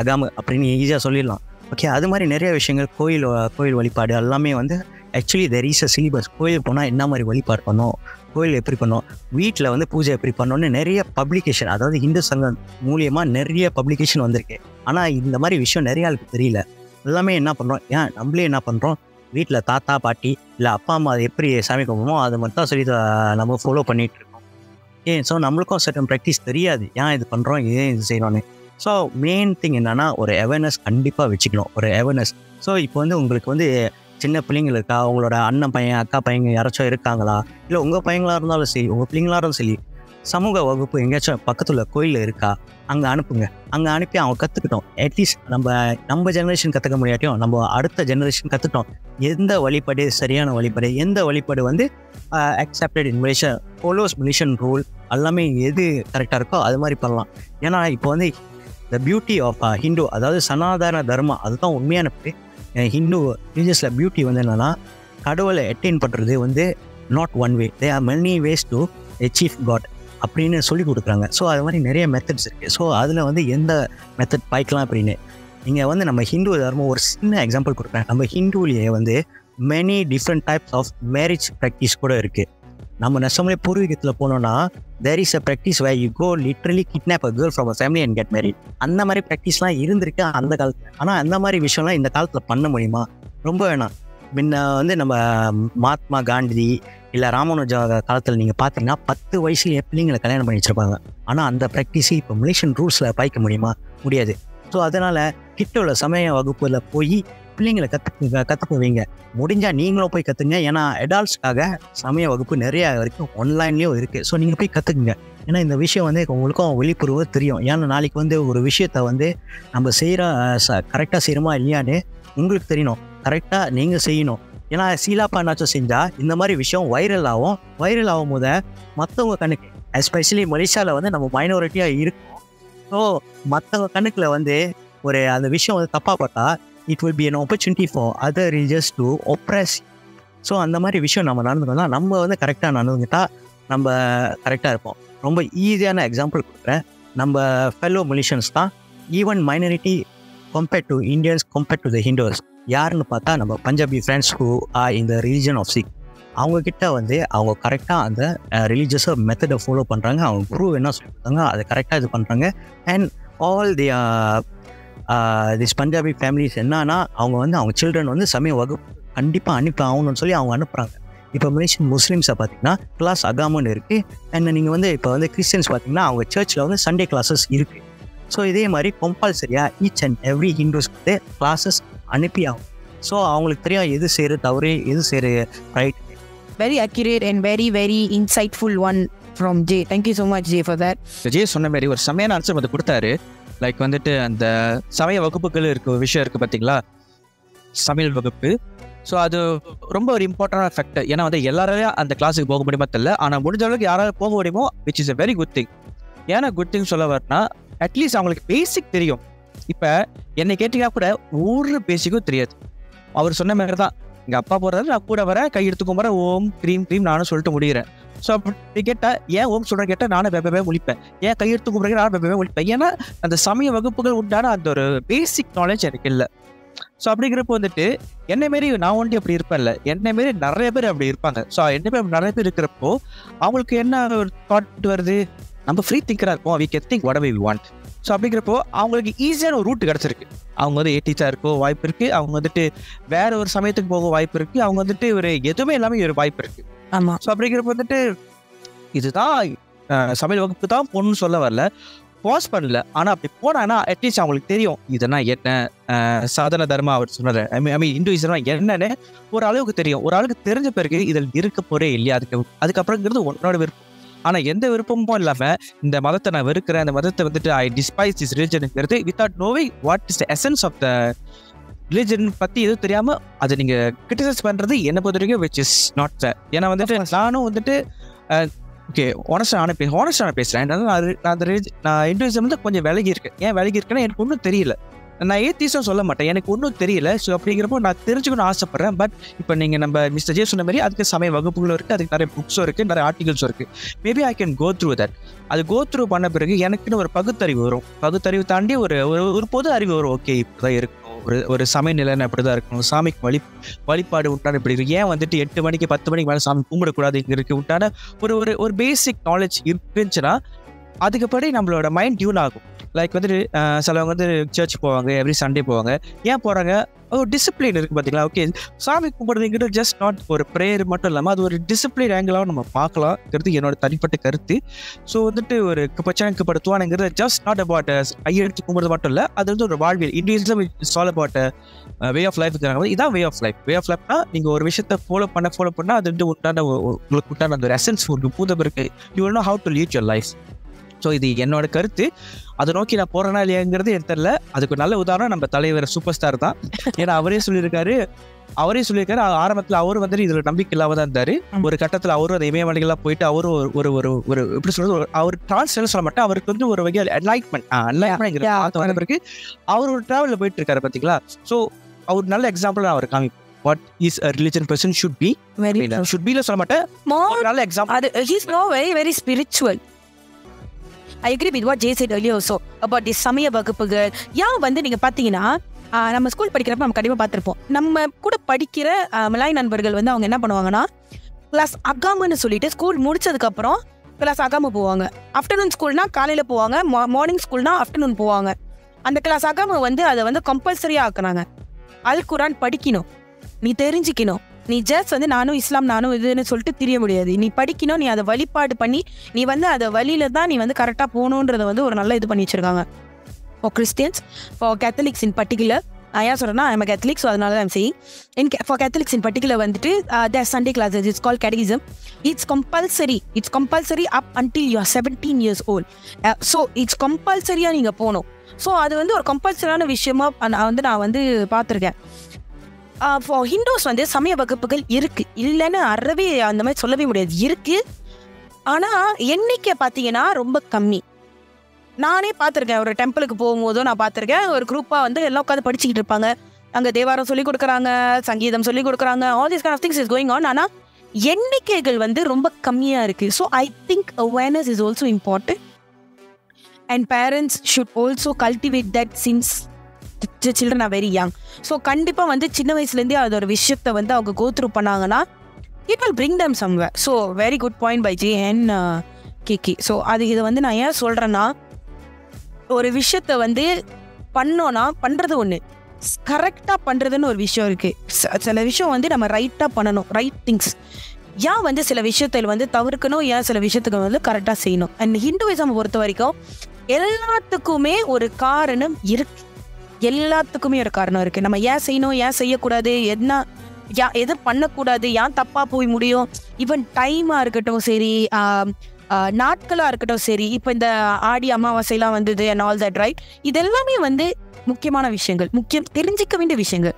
அகாமு அப்படின்னு ஈஸியாக சொல்லிடலாம். ஓகே அது மாதிரி நிறைய விஷயங்கள் கோயில் கோயில் வழிபாடு எல்லாமே வந்து actually there is a syllabus கோயில் போனால் என்ன மாதிரி வழிபாடு பண்ணோம் கோயில் எப்படி பண்ணோம் வீட்டில் வந்து பூஜை எப்படி பண்ணோன்னு நிறைய பப்ளிகேஷன் அதாவது இந்து சங்கம் மூலியமாக நிறைய பப்ளிகேஷன் வந்திருக்கு. ஆனால் இந்த மாதிரி விஷயம் நிறைய ஆளுக்கு தெரியல. எல்லாமே என்ன பண்ணுறோம் ஏன்? நம்மளே என்ன பண்ணுறோம் வீட்டில் தாத்தா பாட்டி இல்லை அப்பா அம்மா அது எப்படி சாமி கும்பிடுமோ அதை மட்டும் தான் சொல்லி நம்ம ஃபாலோ பண்ணிட்டு இருக்கோம். ஏன்? ஸோ நம்மளுக்கும் சர்டன் ப்ராக்டிஸ் தெரியாது. ஏன் இது பண்ணுறோம் ஏன் இது செய்கிறோன்னு ஸோ மெயின் திங் என்னென்னா ஒரு அவேர்னஸ் கண்டிப்பாக வச்சுக்கணும். ஒரு அவேர்னஸ் ஸோ இப்போ வந்து உங்களுக்கு வந்து சின்ன பிள்ளைங்கள் இருக்கா? உங்களோட அண்ணன் பையன் அக்கா பையங்க யாராச்சும் இருக்காங்களா? இல்லை உங்கள் பையங்களாக இருந்தாலும் சரி உங்கள் பிள்ளைங்களா இருந்தாலும் சரி சமூக வகுப்பு எங்கேயாச்சும் பக்கத்தில் கோயில் இருக்கா? அங்கே அனுப்புங்க. அங்கே அனுப்பி அவங்க கற்றுக்கிட்டோம் அட்லீஸ்ட் நம்ம நம்ம ஜெனரேஷன் கற்றுக்க முடியாட்டியும் நம்ம அடுத்த ஜெனரேஷன் கற்றுக்கிட்டோம் எந்த வழிபாடு சரியான வழிபாடு? எந்த வழிபாடு வந்து accepted in Malaysia follows Malaysian rule எல்லாமே எது கரெக்டாக இருக்கோ அது மாதிரி பண்ணலாம். ஏன்னா இப்போ வந்து த பியூட்டி ஆஃப் ஹிந்து அதாவது சனாதன தர்மம் அதுதான் உண்மையான பேர். ஹிந்து ரிலீஜியஸில் பியூட்டி வந்து என்னென்னா கடவுளை அட்டைன் பண்ணுறது வந்து not one way they are many ways to achieve God அப்படின்னு சொல்லி கொடுக்குறாங்க. ஸோ அது மாதிரி நிறைய மெத்தட்ஸ் இருக்குது ஸோ அதில் வந்து எந்த மெத்தட் பாய்க்கலாம் அப்படின்னு. நீங்கள் வந்து நம்ம ஹிந்து தர்மம் ஒரு சின்ன எக்ஸாம்பிள் கொடுக்குறேன். நம்ம ஹிந்துலேயே வந்து many different types of marriage practice கூட இருக்குது நம்ம நெசமலே பூர்வீகத்தில் போனோம்னா there is a practice way you go literally kidnap a girl from a family and get married அந்த மாதிரி ப்ராக்டிஸ்லாம் இருந்திருக்கு அந்த காலத்தில். ஆனால் அந்த மாதிரி விஷயம்லாம் இந்த காலத்தில் பண்ண முடியுமா? ரொம்ப வேணாம். முன்ன வந்து நம்ம மகாத்மா காந்தி இல்லை ராமானுஜா காலத்தில் நீங்கள் பார்த்தீங்கன்னா பத்து வயசுல பிள்ளைங்களை கல்யாணம் பண்ணி வச்சிருப்பாங்க. ஆனால் அந்த ப்ராக்டிஸை இப்போ மலேசியன் ரூல்ஸில் பாய்க்க முடியுமா? முடியாது. ஸோ அதனால் கிட்ட உள்ள சமய வகுப்பில் போய் பிள்ளைங்களை கற்று கற்றுக்க வைங்க முடிஞ்சால் நீங்களும் போய் கற்றுங்க ஏன்னா அடால்ட்ஸ்க்காக சமய வகுப்பு நிறையா வரைக்கும் ஆன்லைன்லேயும் இருக்குது ஸோ நீங்கள் போய் கற்றுக்குங்க ஏன்னா இந்த விஷயம் வந்து உங்களுக்கும் விழிப்புணர்வு தெரியும். ஏன்னா நாளைக்கு வந்து ஒரு விஷயத்த வந்து நம்ம செய்கிற கரெக்டாக செய்கிறோமா இல்லையான்னு உங்களுக்கு தெரியணும். கரெக்டாக நீங்கள் செய்யணும். ஏன்னா சீலாப்பா என்னாச்சும் செஞ்சால் இந்த மாதிரி விஷயம் வைரல் ஆகும். வைரல் ஆகும் போது மற்றவங்க கணக்கு எஸ்பெஷலி மலேசியாவில் வந்து நம்ம மைனாரிட்டியாக இருக்கும். ஸோ மற்றவங்க கணக்கில் வந்து ஒரு அந்த விஷயம் வந்து தப்பாக பார்த்தா it will be an opportunity for other religious to oppress so அந்த மாதிரி விஷயம் நம்ம நடந்துக்கணும் நம்ம வந்து கரெக்டாக நடந்துக்கிட்டா நம்ம கரெக்டாக இருப்போம். ரொம்ப ஈஸியான எக்ஸாம்பிள் கொடுக்குறேன். நம்ம ஃபெல்லோ மொலிஷியன்ஸ் தான் even minority compared to Indians compared to the Hindus யாருன்னு பார்த்தா நம்ம பஞ்சாபி ஃப்ரெண்ட்ஸ் ஹூ ஆர் இந்த ரிலீஜன் ஆஃப் சிக் அவங்கக்கிட்ட வந்து அவங்க கரெக்டாக அந்த ரிலீஜியஸை மெத்தடை ஃபாலோ பண்ணுறாங்க அவங்க குரு என்ன சொல்கிறாங்க அதை கரெக்டாக இது பண்ணுறாங்க and all the this Punjabi families என்னன்னா அவங்க வந்து அவங்க சில்ட்ரன் வந்து சமய வகுப்பு கண்டிப்பாக அனுப்பி ஆகணும்னு சொல்லி அவங்க அனுப்புகிறாங்க இப்போ மலேசியன் முஸ்லீம்ஸை பார்த்தீங்கன்னா கிளாஸ் அகாமன்னு இருக்குது அண்ட் நீங்கள் வந்து இப்போ வந்து கிறிஸ்டியன்ஸ் பார்த்தீங்கன்னா அவங்க சர்ச்சில் வந்து சண்டே கிளாஸஸ் இருக்குது ஸோ இதே மாதிரி கம்பல்சரியாக ஈச் அண்ட் எவ்ரி ஹிந்துஸ் வந்து கிளாஸஸ் அனுப்பி ஆகும் ஸோ அவங்களுக்கு தெரியும் எது செய்கிற தவறு எது செய்கிற right accurate and very very insightful one from Jay. Thank you so much, Jay, for that. Vijay சொன்ன மாதிரி ஒரு செம்மையான ஆன்சர் வந்து கொடுத்தாரு. லைக் வந்துட்டு அந்த சமய வகுப்புகள் இருக்க விஷயம் இருக்குது பார்த்தீங்களா சமையல் வகுப்பு. ஸோ அது ரொம்ப ஒரு இம்பார்ட்டண்டான ஃபேக்டர் ஏன்னா வந்து எல்லாராலையும் அந்த கிளாஸுக்கு போக முடியுமா தெரியல. ஆனால் முடிஞ்ச அளவுக்கு யாரால போக முடியுமோ which is a very good thing ஏன்னா குட் திங் சொல்ல வரனா அட்லீஸ்ட் அவங்களுக்கு பேசிக் தெரியும். இப்போ என்னை கேட்டீங்கன்னா கூட ஒரு பேசிக்கும் தெரியாது. அவர் சொன்ன மாதிரி தான் எங்கள் அப்பா போகிறது நான் கூட வரேன் கை எடுத்து கும்புறேன் ஓம் க்ரீம் க்ரீம் நானும் சொல்லிட்டு முடிகிறேன் ஸோ அப்படி கேட்டால் ஏன் ஓம் சொல்கிறேன் கேட்டால் நானும் வெப்பவே முழிப்பேன் ஏன் கையெழுத்து கும்பிட்றேன் நானும் வெப்பவே முழிப்பேன் ஏன்னா அந்த சமய வகுப்புகள் உண்டான அந்த ஒரு பேசிக் நாலேஜ் எனக்கு இல்லை. ஸோ அப்படிங்கிறப்போ வந்துட்டு என்னை மாரி நான் ஒண்டி அப்படி இருப்பேன்ல. என்னை மாரி நிறைய பேர் அப்படி இருப்பாங்க. ஸோ என்ன பேர் நிறைய பேர் இருக்கிறப்போ அவங்களுக்கு என்ன ஒரு தாட் வருது? நம்ம ஃப்ரீ திங்கராக இருப்போம். We can think what we want so அப்படிங்கிறப்போ அவங்களுக்கு ஈஸியான ஒரு ரூட் கிடச்சிருக்கு. அவங்க வந்து ஏடிச்சா இருக்கோ வாய்ப்பு இருக்குது அவங்க வந்துட்டு வேற ஒரு சமயத்துக்கு போக வாய்ப்பு இருக்குது அவங்க வந்துட்டு ஒரு எதுவுமே இல்லாமல் ஒரு வாய்ப்பு இருக்குது ஆமாம் ஸோ அப்படிங்கிறப்ப வந்துட்டு இதுதான் சமையல் வகுப்பு தான் பொண்ணு சொல்ல வரல. பாஸ் பண்ணல. ஆனால் அப்படி போனாங்கன்னா அட்லீஸ்ட் அவங்களுக்கு தெரியும் இதெல்லாம் என்ன சாதன தர்மா அவர் சொன்னார். ஐ மீன் ஐ மீன் இந்துவிசம் என்னன்னு ஒரு அளவுக்கு தெரியும். ஒரு அளவுக்கு தெரிஞ்ச பிறகு இதில் இருக்க போறே இல்லையா? அதுக்கு அதுக்கப்புறங்கிறது உன்னோட விருப்பம். ஆனால் எந்த விருப்பமும் இல்லாமல் இந்த மதத்தை நான் வெறுக்கிறேன் இந்த மதத்தை வந்துட்டு I despise this ரிலிஜனுங்கிறது without knowing what is the essence of the religion பத்தி எதுவும் தெரியாம அதை நீங்க கிரிட்டிசைஸ் பண்றது என்ன பொறுத்த வரைக்கும் விச் இஸ் நாட் ஃபேர் ஏன்னா வந்துட்டு நானும் வந்துட்டு ஓகே ஆனஸ்ட் நான் பே ஆ நான் பேசுறேன். நான் அந்த நான் இந்துவிசம் வந்து கொஞ்சம் விலகி இருக்கேன் ஏன் விலகி இருக்கேன்னா எனக்கு ஒன்றும் தெரியல. நான் ஏத்தீஸும் சொல்ல மாட்டேன். எனக்கு ஒன்றும் தெரியல. ஸோ அப்படிங்கிறப்போ நான் தெரிஞ்சுக்கணும்னு ஆசைப்படுறேன். பட் இப்போ நீங்கள் நம்ம மிஸ்டர் ஜே சொன்ன மாதிரி அதுக்கு சமய வகுப்புகளும் இருக்குது அதுக்கு நிறைய புக்ஸும் இருக்குது நிறைய ஆர்டிகல்ஸும் இருக்குது maybe I can go through that அது கோ த்ரூ பண்ண பிறகு எனக்குன்னு ஒரு பகுத்தறிவு வரும். பகுத்தறிவு தாண்டி ஒரு ஒரு- பொது அறிவு வரும். ஓகே இப்படிதான் இருக்கணும் ஒரு ஒரு சமய நிலைன்னு அப்படிதான் இருக்கணும். சாமிக்கு வழி வழிபாடு உண்டான இப்படி இருக்கு. ஏன் வந்துட்டு எட்டு மணிக்கு பத்து மணிக்கு மேலே சாமி கும்பிடக்கூடாது இங்கே இருக்கு? உண்டான ஒரு ஒரு ஒரு பேசிக் நாலேஜ் இருந்துச்சுன்னா அதுக்குப்படி நம்மளோட மைண்ட் டியூன் ஆகும். லைக் வந்துட்டு சிலவங்க வந்து சர்ச் போவாங்க எவ்ரி சண்டே போவாங்க. ஏன் போகிறாங்க ஒரு டிசிப்ளின் இருக்குது பார்த்தீங்களா ஓகே சாமி கும்பிட்றதுங்கிறது ஜஸ்ட் நாட் ஒரு ப்ரேயர் மட்டும் இல்லாமல் அது ஒரு டிசிப்ளின் ஆங்கிளாக நம்ம பார்க்கலாம்ங்கிறது என்னோட தனிப்பட்ட கருத்து. ஸோ வந்துட்டு ஒரு பச்சானுக்கு படுத்துவானுங்கிறது ஜஸ்ட் நாட் அபவுட் கையெழுத்து கும்பிட்றது மட்டும் இல்லை அது வந்து ஒரு வாழ்வியல். Individual it's all about way of லைஃப்ங்கிறாங்க இதான் way of life way of லைஃப்னா நீங்கள் ஒரு விஷயத்தை ஃபாலோ பண்ண ஃபாலோ பண்ணால் அது வந்து உண்டான உங்களுக்கு உண்டான அந்த ஒரு எசன்ஸ் உங்களுக்கு பூதம் இருக்கு. You know how to lead your life so இது என்னோட கருத்து. அதை நோக்கி நான் போறேனா இல்லையாங்கிறது எனக்கு தெரியல. அதுக்கு நல்ல உதாரணம் நம்ம தலைவர் சூப்பர் ஸ்டார் தான். ஏன்னா அவரே சொல்லியிருக்காரு. அவரே சொல்லியிருக்காரு. ஆரம்பத்துல அவரு வந்துட்டு இதுல நம்பிக்கை இல்லாம தான் இருந்தாரு. ஒரு கட்டத்துல அவரும் அந்த இமயமலைகள்லாம் போயிட்டு அவரும் ஒரு ஒரு ஒரு எப்படி சொல்றது? அவர் டிரான்ஸ்லேட் சொல்ல மாட்டேன். அவருக்கு வந்து ஒரு வகையில் என்லைட்மெண்ட் வந்த பிறகு அவர் ஒரு டிராவலில் போயிட்டு இருக்காரு பாத்தீங்களா? ஸோ அவர் நல்ல எக்ஸாம்பிள் அவர் காமிப்பேன். What is a religion person should be very should பில சொல்ல மாட்டேன். நல்ல எக்ஸாம்பிள் அது he's no very very spiritual I agree with what JC said also about the சமய வகுப்புகள். ஏன் வந்து நீங்கள் பார்த்தீங்கன்னா நம்ம ஸ்கூல் படிக்கிறப்ப நம்ம கண்டிப்பாக பார்த்துருப்போம். நம்ம கூட படிக்கிற ஆஹ், மலாய் நண்பர்கள் வந்து அவங்க என்ன பண்ணுவாங்கன்னா கிளாஸ் அகாமன்னு சொல்லிட்டு ஸ்கூல் முடிச்சதுக்கப்புறம் கிளாஸ் அகாம போவாங்க. ஆஃப்டர்நூன் ஸ்கூல்னா காலையில் போவாங்க மார்னிங் ஸ்கூல்னா ஆஃப்டர்நூன் போவாங்க. அந்த கிளாஸ் அகாம வந்து அதை வந்து கம்பல்சரியாக ஆக்குனாங்க அல் குரான் படிக்கணும். நீ தெரிஞ்சுக்கணும். நீ ஜஸ்ட் வந்து நானும் இஸ்லாம் நானும் இதுன்னு சொல்லிட்டு தெரிய முடியாது. நீ படிக்கணும் நீ அதை வழிபாடு பண்ணி நீ வந்து அதை வழியில தான் நீ வந்து கரெக்டாக போகணுன்றத வந்து ஒரு நல்ல இது பண்ணி வச்சிருக்காங்க. For Christians for Catholics in particular நான் ஏன் சொல்கிறேன்னா ஐம் கேத்தலிக் ஸோ அதனால தான் செய்யும் in for Catholics in particular வந்துட்டு the Sunday classes it's call catechism it's compulsory it's compulsory up until you are seventeen years old so it's கம்பல்சரியாக நீங்கள் போகணும். ஸோ அது வந்து ஒரு கம்பல்சரியான விஷயமா நான் வந்து நான் வந்து பார்த்துருக்கேன். ஃபார் ஹிந்துஸ் வந்து சமய வகுப்புகள் இருக்கு. இல்லைன்னு அறவே அந்த மாதிரி சொல்லவே முடியாது. இருக்கு. ஆனா எண்ணிக்கை பார்த்தீங்கன்னா ரொம்ப கம்மி. நானே பார்த்துருக்கேன். ஒரு டெம்பிளுக்கு போகும்போதும் நான் பார்த்துருக்கேன். ஒரு குரூப்பாக வந்து எல்லாம் உட்காந்து படிச்சுக்கிட்டு இருப்பாங்க. அங்கே தேவாரம் சொல்லி கொடுக்குறாங்க சங்கீதம் சொல்லி கொடுக்குறாங்க all this kind of things is going on ஆனால் எண்ணிக்கைகள் வந்து ரொம்ப கம்மியாக இருக்குது so I think awareness is also important and parents should also cultivate that since children are very young so கண்டிப்பாக வந்து சின்ன வயசுலேருந்தே அது ஒரு விஷயத்தை வந்து அவங்க கோத்ரூ பண்ணாங்கன்னா it will bring them some way so very good point by G and Kiki so அது இதை வந்து நான் ஏன் சொல்கிறேன்னா ஒரு விஷயத்த வந்து பண்ணோன்னா பண்ணுறது ஒன்று கரெக்டாக பண்ணுறதுன்னு ஒரு விஷயம் இருக்குது சில விஷயம் வந்து நம்ம ரைட்டாக பண்ணணும். ரைட் திங்ஸ் ஏன் வந்து சில விஷயத்தில் வந்து தவிர்க்கணும்? ஏன் சில விஷயத்துக்கு வந்து கரெக்டாக செய்யணும்? அண்ட் ஹிந்துவிசம் பொறுத்த வரைக்கும் எல்லாத்துக்குமே ஒரு காரணம் இருக்கு. எல்லாத்துக்குமே ஒரு காரணம் இருக்கு. நம்ம ஏன் செய்யணும்? ஏன் செய்யக்கூடாது? என்ன? யா எது பண்ணக்கூடாது? ஏன் தப்பா போய் முடியும்? ஈவன் டைமா இருக்கட்டும் சரி நாட்களாக இருக்கட்டும் சரி இப்போ இந்த ஆடி அமாவாசைலாம் வந்தது அண்ட் ஆல் தட் ரைட் இது எல்லாமே வந்து முக்கியமான விஷயங்கள். முக்கியம் தெரிஞ்சிக்க வேண்டிய விஷயங்கள்.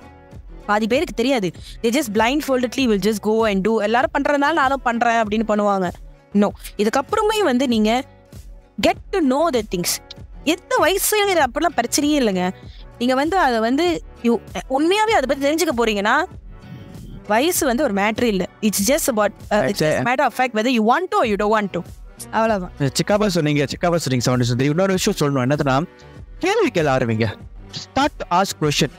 பாதி பேருக்கு தெரியாது. They just blindfoldedly will just go and do எல்லாரும் பண்ணுறதுனால நானும் பண்ணுறேன் அப்படின்னு பண்ணுவாங்க. நோ இதுக்கப்புறமே வந்து நீங்கள் get to know the things எந்த வயசு அப்படிலாம் பிரச்சனையே இல்லைங்க. நீங்க வந்து அதை வந்து உண்மையாவே அதை பத்தி தெரிஞ்சுக்க போறீங்கன்னா வயசு வந்து ஒரு மேட்ரு இல்லை. It's just about matter of fact whether you want to you do want to அவ்வளவுதான். சிக்காபா சொன்னீங்க சிக்காபா சொன்னீங்க செவன்டி சொல்லி இன்னொரு விஷயம் சொல்லணும் என்னதுன்னா கேள்வி கேள்வி ஆரம்பிங்க ஸ்டார்ட் ஆஸ்க் கொஷின்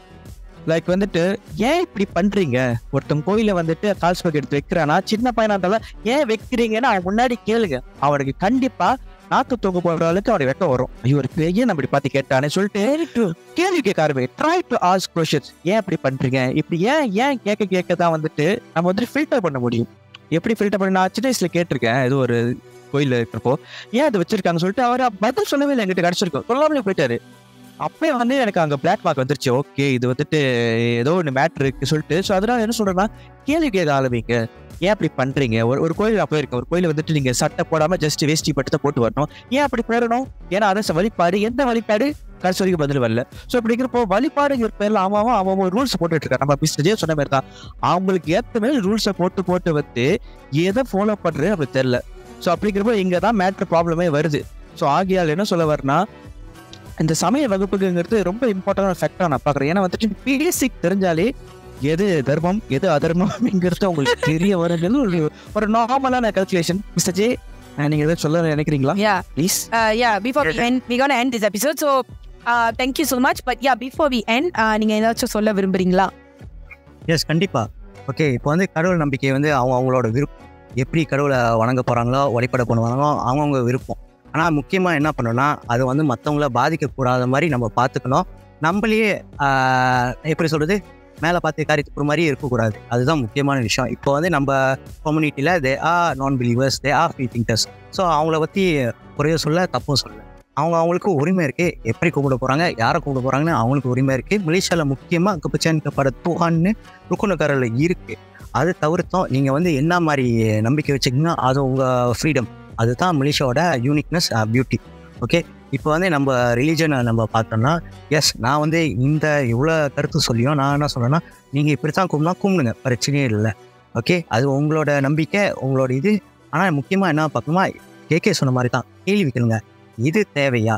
லைக் வந்துட்டு ஏன் இப்படி பண்றீங்க? ஒருத்தன் கோயில வந்துட்டு கால்ஸ் எடுத்து வைக்கிறானா? சின்ன பையனா இருந்தாலும் ஏன் வைக்கிறீங்கன்னு அவன் முன்னாடி கேளுங்க. அவனுக்கு கண்டிப்பா நாக்கு தூங்க போற அளவுக்கு அவனுக்கு வெக்கம் வரும். ஐயோ ஒரு பெரிய நம்ம இப்படி பார்த்து கேட்டானே சொல்லிட்டு கேள்வி கேட்க ஆரம்பி ட்ரை டு ஆஸ்க் கொஷின்ஸ் ஏன் இப்படி பண்றீங்க? இப்படி ஏன் ஏன் கேட்க கேட்க தான் வந்துட்டு நம்ம வந்துட்டு ஃபில்டர் பண்ண முடியும். எப்படி ஃபில்டர் பண்ண நான் சின்ன வயசுல கேட்டிருக்கேன். ஏதோ ஒரு கோயில்ல இருக்கிறப்போ ஏன் அது வச்சிருக்காங்கன்னு சொல்லிட்டு அவர் பதில் சொல்லவே இல்லை. என்கிட்ட கிடைச்சிருக்கும் சொல்லாமலே போயிட்டாரு. அப்பயே வந்து எனக்கு அங்க பிளாக் மார்க் வந்துருச்சு. ஓகே இது வந்துட்டு ஏதோ ஒன்று மேட்ரு இருக்கு சொல்லிட்டு ஸோ அதனால என்ன சொல்றேன்னா கேள்வி கேட்க ஆரம்பிங்க. ஏன் அப்படி பண்றீங்க? ஒரு ஒரு கோயில் நான் இருக்கு ஒரு கோயில் வந்துட்டு நீங்க சட்டை போடாம ஜஸ்ட் வேஷ்டி பட்டு போட்டு வரணும். ஏன் அப்படி போயிடணும் ஏன்னா அதை வழிபாடு எந்த வழிபாடு? கடைசி வரைக்கும் பதில் வரல. ஸோ அப்படிங்கிறப்போ வழிபாடுங்கிற பேர்ல அவன் அவன் ஒரு ரூல்ஸ் போட்டுட்டு இருக்கான். நம்ம பிஸ்னஸே சொன்ன மாதிரி தான் அவங்களுக்கு ஏற்ற மாதிரி ரூல்ஸை போட்டு போட்டு வந்து எதை ஃபாலோ பண்றது அப்படி தெரியல. ஸோ அப்படிங்கிறப்போ இங்கே தான் மேட்ரு ப்ராப்ளமே வருது. ஸோ ஆகியால் என்ன சொல்ல வரனா இந்த சமய வகுப்புங்கிறது ரொம்ப இம்பார்ட்டன்டான ஃபேக்டராக நான் பார்க்குறேன். ஏன்னா வந்துட்டு பேசிக் தெரிஞ்சாலே எது தர்மம் எது அதர்மம்ங்கிறது உங்களுக்கு தெரிய வருங்கிறது ஒரு ஒரு நார்மலான கல்குலேஷன் மிஸ்டர் ஜே நீங்க ஏதாவது சொல்ல நினைக்கிறீங்களா? Yeah please yeah before we gonna end this episode so uh, thank you so much. But yeah before we end uh, நீங்க ஏதாச்சும் சொல்ல விரும்புறீங்களா? எஸ் கண்டிப்பா. ஓகே இப்போ வந்து கடவுள் நம்பிக்கை வந்து அவங்க அவங்களோட விருப்பம். எப்படி கடவுளை வணங்க போறாங்களோ வழிபட பண்ணுவாங்களோ அவங்கவுங்க விருப்பம். ஆனால் முக்கியமாக என்ன பண்ணணும்னா அது வந்து மற்றவங்கள பாதிக்கக்கூடாத மாதிரி நம்ம பார்த்துக்கணும். நம்மளையே ஆஹ், எப்படி சொல்றது? மேலே பார்த்து காரியத்துக்கு மாதிரி இருக்கக்கூடாது. அதுதான் முக்கியமான விஷயம். இப்போ வந்து நம்ம கம்யூனிட்டியில் they are non believers they are free thinkers so அவங்கள பற்றி குறைய சொல்ல தப்பும் சொல்ல. அவங்க அவங்களுக்கு உரிமை இருக்குது எப்படி கூப்பிட போகிறாங்க யாரை கூப்பிட போகிறாங்கன்னு அவங்களுக்கு உரிமை இருக்குது மலேசியாவில் முக்கியமாக கப்பச்சன் கப்பட துஹான்னு ருக்குனுக்காரில் இருக்குது அது தவிர்த்தும் நீங்கள் வந்து என்ன மாதிரி நம்பிக்கை வச்சுக்கிங்கன்னா அது உங்கள் ஃப்ரீடம் அதுதான் மலேசியாவோட யூனிக்னஸ் பியூட்டி ஓகே இப்போ வந்து நம்ம ரிலீஜனை நம்ம பார்த்தோம்னா எஸ் நான் வந்து இந்த இவ்வளோ கருத்து சொல்லியும் நான் என்ன சொல்கிறேன்னா நீங்கள் இப்படி தான் கும்பிடா கும்பிடுங்க பிரச்சனையே இல்லை. ஓகே அது உங்களோட நம்பிக்கை உங்களோட இது. ஆனால் முக்கியமாக என்ன பார்க்கணுமா? கேகே சொன்ன மாதிரி தான் கேள்வி கேளுங்க. இது தேவையா?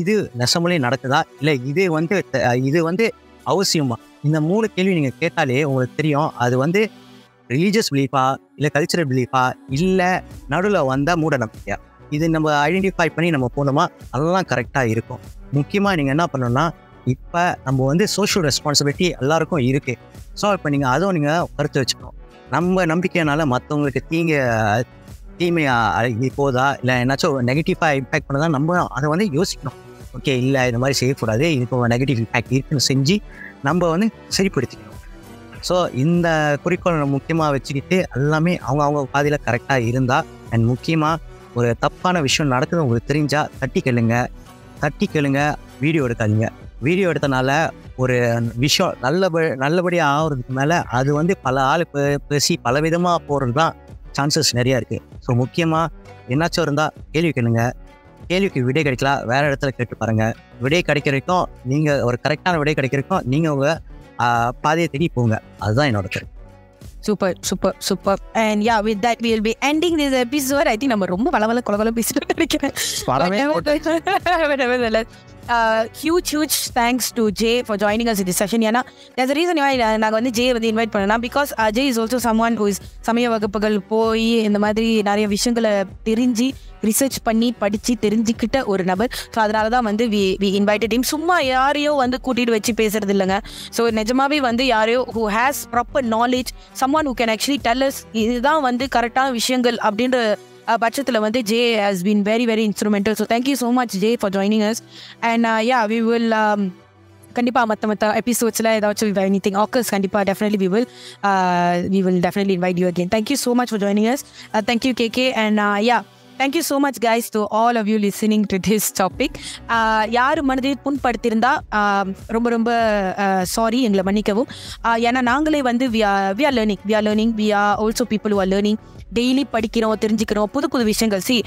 இது நெசமலே நடக்குதா? இல்லை இது வந்து இது வந்து அவசியமா? இந்த மூணு கேள்வி நீங்கள் கேட்டாலே உங்களுக்கு தெரியும். அது வந்து ரிலீஜியஸ் பிலீஃபா இல்லை கல்ச்சரல் பிலீஃபா இல்லை நடுவில் வந்த மூட நம்பிக்கையா இது நம்ம ஐடென்டிஃபை பண்ணி நம்ம போனோமா அதெல்லாம் கரெக்டாக இருக்கும். முக்கியமாக நீங்கள் என்ன பண்ணணும்னா இப்போ நம்ம வந்து சோஷியல் ரெஸ்பான்சிபிலிட்டி எல்லாருக்கும் இருக்குது ஸோ இப்போ நீங்கள் அதுவும் நீங்கள் கருத்து வச்சுக்கணும். நம்ம நம்பிக்கையினால மற்றவங்களுக்கு தீங்க தீமையாக போதா இல்லை என்னாச்சும் நெகட்டிவாக இம்பேக்ட் பண்ணதா நம்ம அதை வந்து யோசிக்கணும். ஓகே இல்லை இந்த மாதிரி செய்யக்கூடாது. இதுக்கு நெகட்டிவ் இம்பேக்ட் இருக்குன்னு செஞ்சு நம்ம வந்து சரிப்படுத்திக்கணும். ஸோ இந்த குறிக்கோளை முக்கியமாக வச்சுக்கிட்டு எல்லாமே அவங்க அவங்க பாதையில் கரெக்டாக இருந்தால் அண்ட் முக்கியமாக ஒரு தப்பான விஷயம் நடக்குது உங்களுக்கு தெரிஞ்சால் தட்டி கேளுங்க. தட்டி கேளுங்க வீடியோ எடுக்காதீங்க. வீடியோ எடுத்தனால ஒரு விஷயம் நல்லப நல்லபடியாக ஆகுறதுக்கு மேலே அது வந்து பல ஆள் பே- பேசி பல விதமாக போகிறது தான் சான்சஸ் நிறையா இருக்குது ஸோ முக்கியமாக என்னாச்சும் இருந்தால் கேள்வி கேளுங்க. கேள்விக்கு விடை கிடைக்கலாம் வேறு இடத்துல கேட்டு பாருங்கள் விடை கிடைக்கிறக்கும் நீங்கள் ஒரு கரெக்டான விடை கிடைக்கிறக்கும் நீங்கள் உங்கள் பாதையை தேடி போங்க. அதுதான் என்னோட கருத்து. Super super super and yeah with that will be ending this episode I think நம்ம ரொம்ப பலவல கொலவல பேசிட்டு நினைக்கிறேன் huge huge thanks to Jay for joining us this session ஏன்னா there's ரீசன் uh, நாங்கள் வந்து ஜே வந்து இன்வைட் பண்ணலாம் because Ajay is also someone is சமய வகுப்புகள் போய் இந்த மாதிரி நிறைய விஷயங்களை தெரிஞ்சு ரிசர்ச் பண்ணி படித்து தெரிஞ்சுக்கிட்ட ஒரு நபர். ஸோ அதனால தான் வந்து வி வி இன்வைட்டட் டீம் சும்மா யாரையோ வந்து கூட்டிகிட்டு வச்சு பேசுறது இல்லைங்க. ஸோ நிஜமாவே வந்து யாரையோ who has proper knowledge someone who can actually tells இதுதான் வந்து கரெக்டான விஷயங்கள் அப்படின்ற அஹ், பட்சத்தில் வந்து Jay has been very very instrumental so thank you so much Jay for joining us and yeah we will கண்டிப்பாக மற்ற மற்ற எபிசோட்ஸில் ஏதாச்சும் எனி திங் ஆக்கர்ஸ் கண்டிப்பாக definitely we will we will definitely invite you again thank you so much for joining us thank you K K and yeah thank you so much guys to all of you listening to this topic யார் மனதை புண்படுத்தியிருந்தா uh, ரொம்ப ரொம்ப uh, sorry எங்களை மன்னிக்கவும். Uh, ஏன்னா நாங்களே வந்து we are we are learning we are learning we are also people are learning daily படிக்கிறோம் தெரிஞ்சுக்கிறோம் புது புது விஷயங்கள். See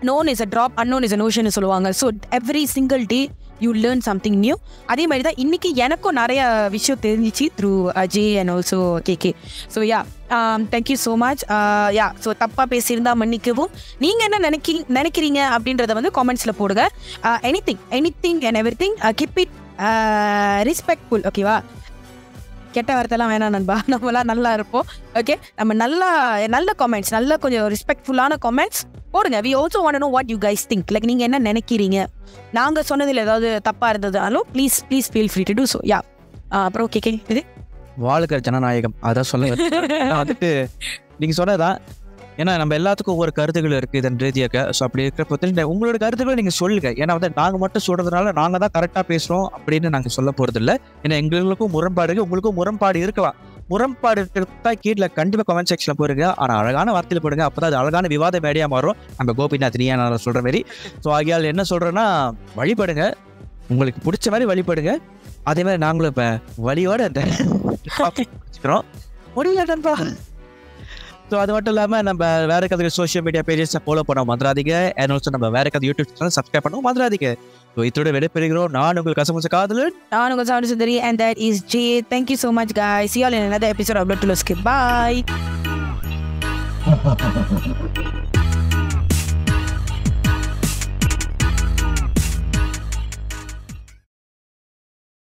known is a drop unknown is a ocean சொல்லுவாங்க. So every single day you learn something new அதே மாதிரி தான் இன்னைக்கு எனக்கும் நிறைய விஷயம் தெரிஞ்சிச்சு through Ajay and also KK so yeah thank you so much yeah so தப்பாக பேசியிருந்தா மன்னிக்கவும். நீங்கள் என்ன நினைக்கி நினைக்கிறீங்க அப்படின்றத வந்து காமெண்ட்ஸில் போடுங்க. Anything anything and everything keep it respectful ஓகேவா கெட்ட வார்த்தைலாம் வேணாம் நண்பா. நம்மளாம் நல்லா இருப்போம். ஓகே நம்ம நல்லா நல்ல காமெண்ட்ஸ் நல்ல கொஞ்சம் ரெஸ்பெக்ட்ஃபுல்லான காமெண்ட்ஸ் போடுங்க. We also want know what you guys think like நீங்கள் என்ன நினைக்கிறீங்க? நாங்கள் சொன்னதில் ஏதாவது தப்பாக இருந்ததாலும் please please feel free to do so yeah அப்புறம் ஓகே கே இது? வாழ்கிற ஜனநாயகம். அதான் சொல்லுங்க நான் வந்துட்டு நீங்கள் சொன்னதான் ஏன்னா நம்ம எல்லாத்துக்கும் ஒவ்வொரு கருத்துக்கள் இருக்கு இதன் ரீதியாக. ஸோ அப்படி இருக்கிறப்ப வந்து உங்களோட கருத்துக்களை நீங்க சொல்லுங்க. ஏன்னா வந்து நாங்க மட்டும் சொல்றதுனால நாங்க தான் கரெக்டா பேசுறோம் அப்படின்னு நாங்க சொல்ல போறது இல்லை ஏன்னா எங்களுக்கும் முரண்பாடு உங்களுக்கும் முரண்பாடு இருக்கலாம். முரண்பாடு இருக்கிறதா கீழே கண்டிப்பா கமெண்ட் செக்ஷன்ல போடுங்க. ஆனா அழகான வார்த்தையில போடுங்க. அப்பதான் அது அழகான விவாத மேடையா மாறும். நம்ம கோபிநாத் நீயா நான் சொல்ற மாதிரி ஸோ ஆகியால் என்ன சொல்றேன்னா வழிபடுங்க. உங்களுக்கு பிடிச்ச மாதிரி வழிபடுங்க. அதே மாதிரி நாங்களும் இப்ப வழியோட வச்சுக்கிறோம் முடியல நண்பா. ஸோ அது மட்டும் இல்லாமல் நம்ம வேற கதை சோஷியல் மீடியா பேஜஸை ஃபாலோ பண்ண மறந்துடாதீங்க அண்ட் ஆல்சோ நம்ம வேற கதை யூடியூப் சேனல் சப்ஸ்கிரைப் பண்ணவும் மறந்துடாதீங்க ஸோ இதோட விடைபெறுகிறோம். நான் உங்கள் கசமுச காதலன். நான் உங்கள் sound Sundari and that is Jay thank you so much guys. See you all in another episode of Blood to Losky bye.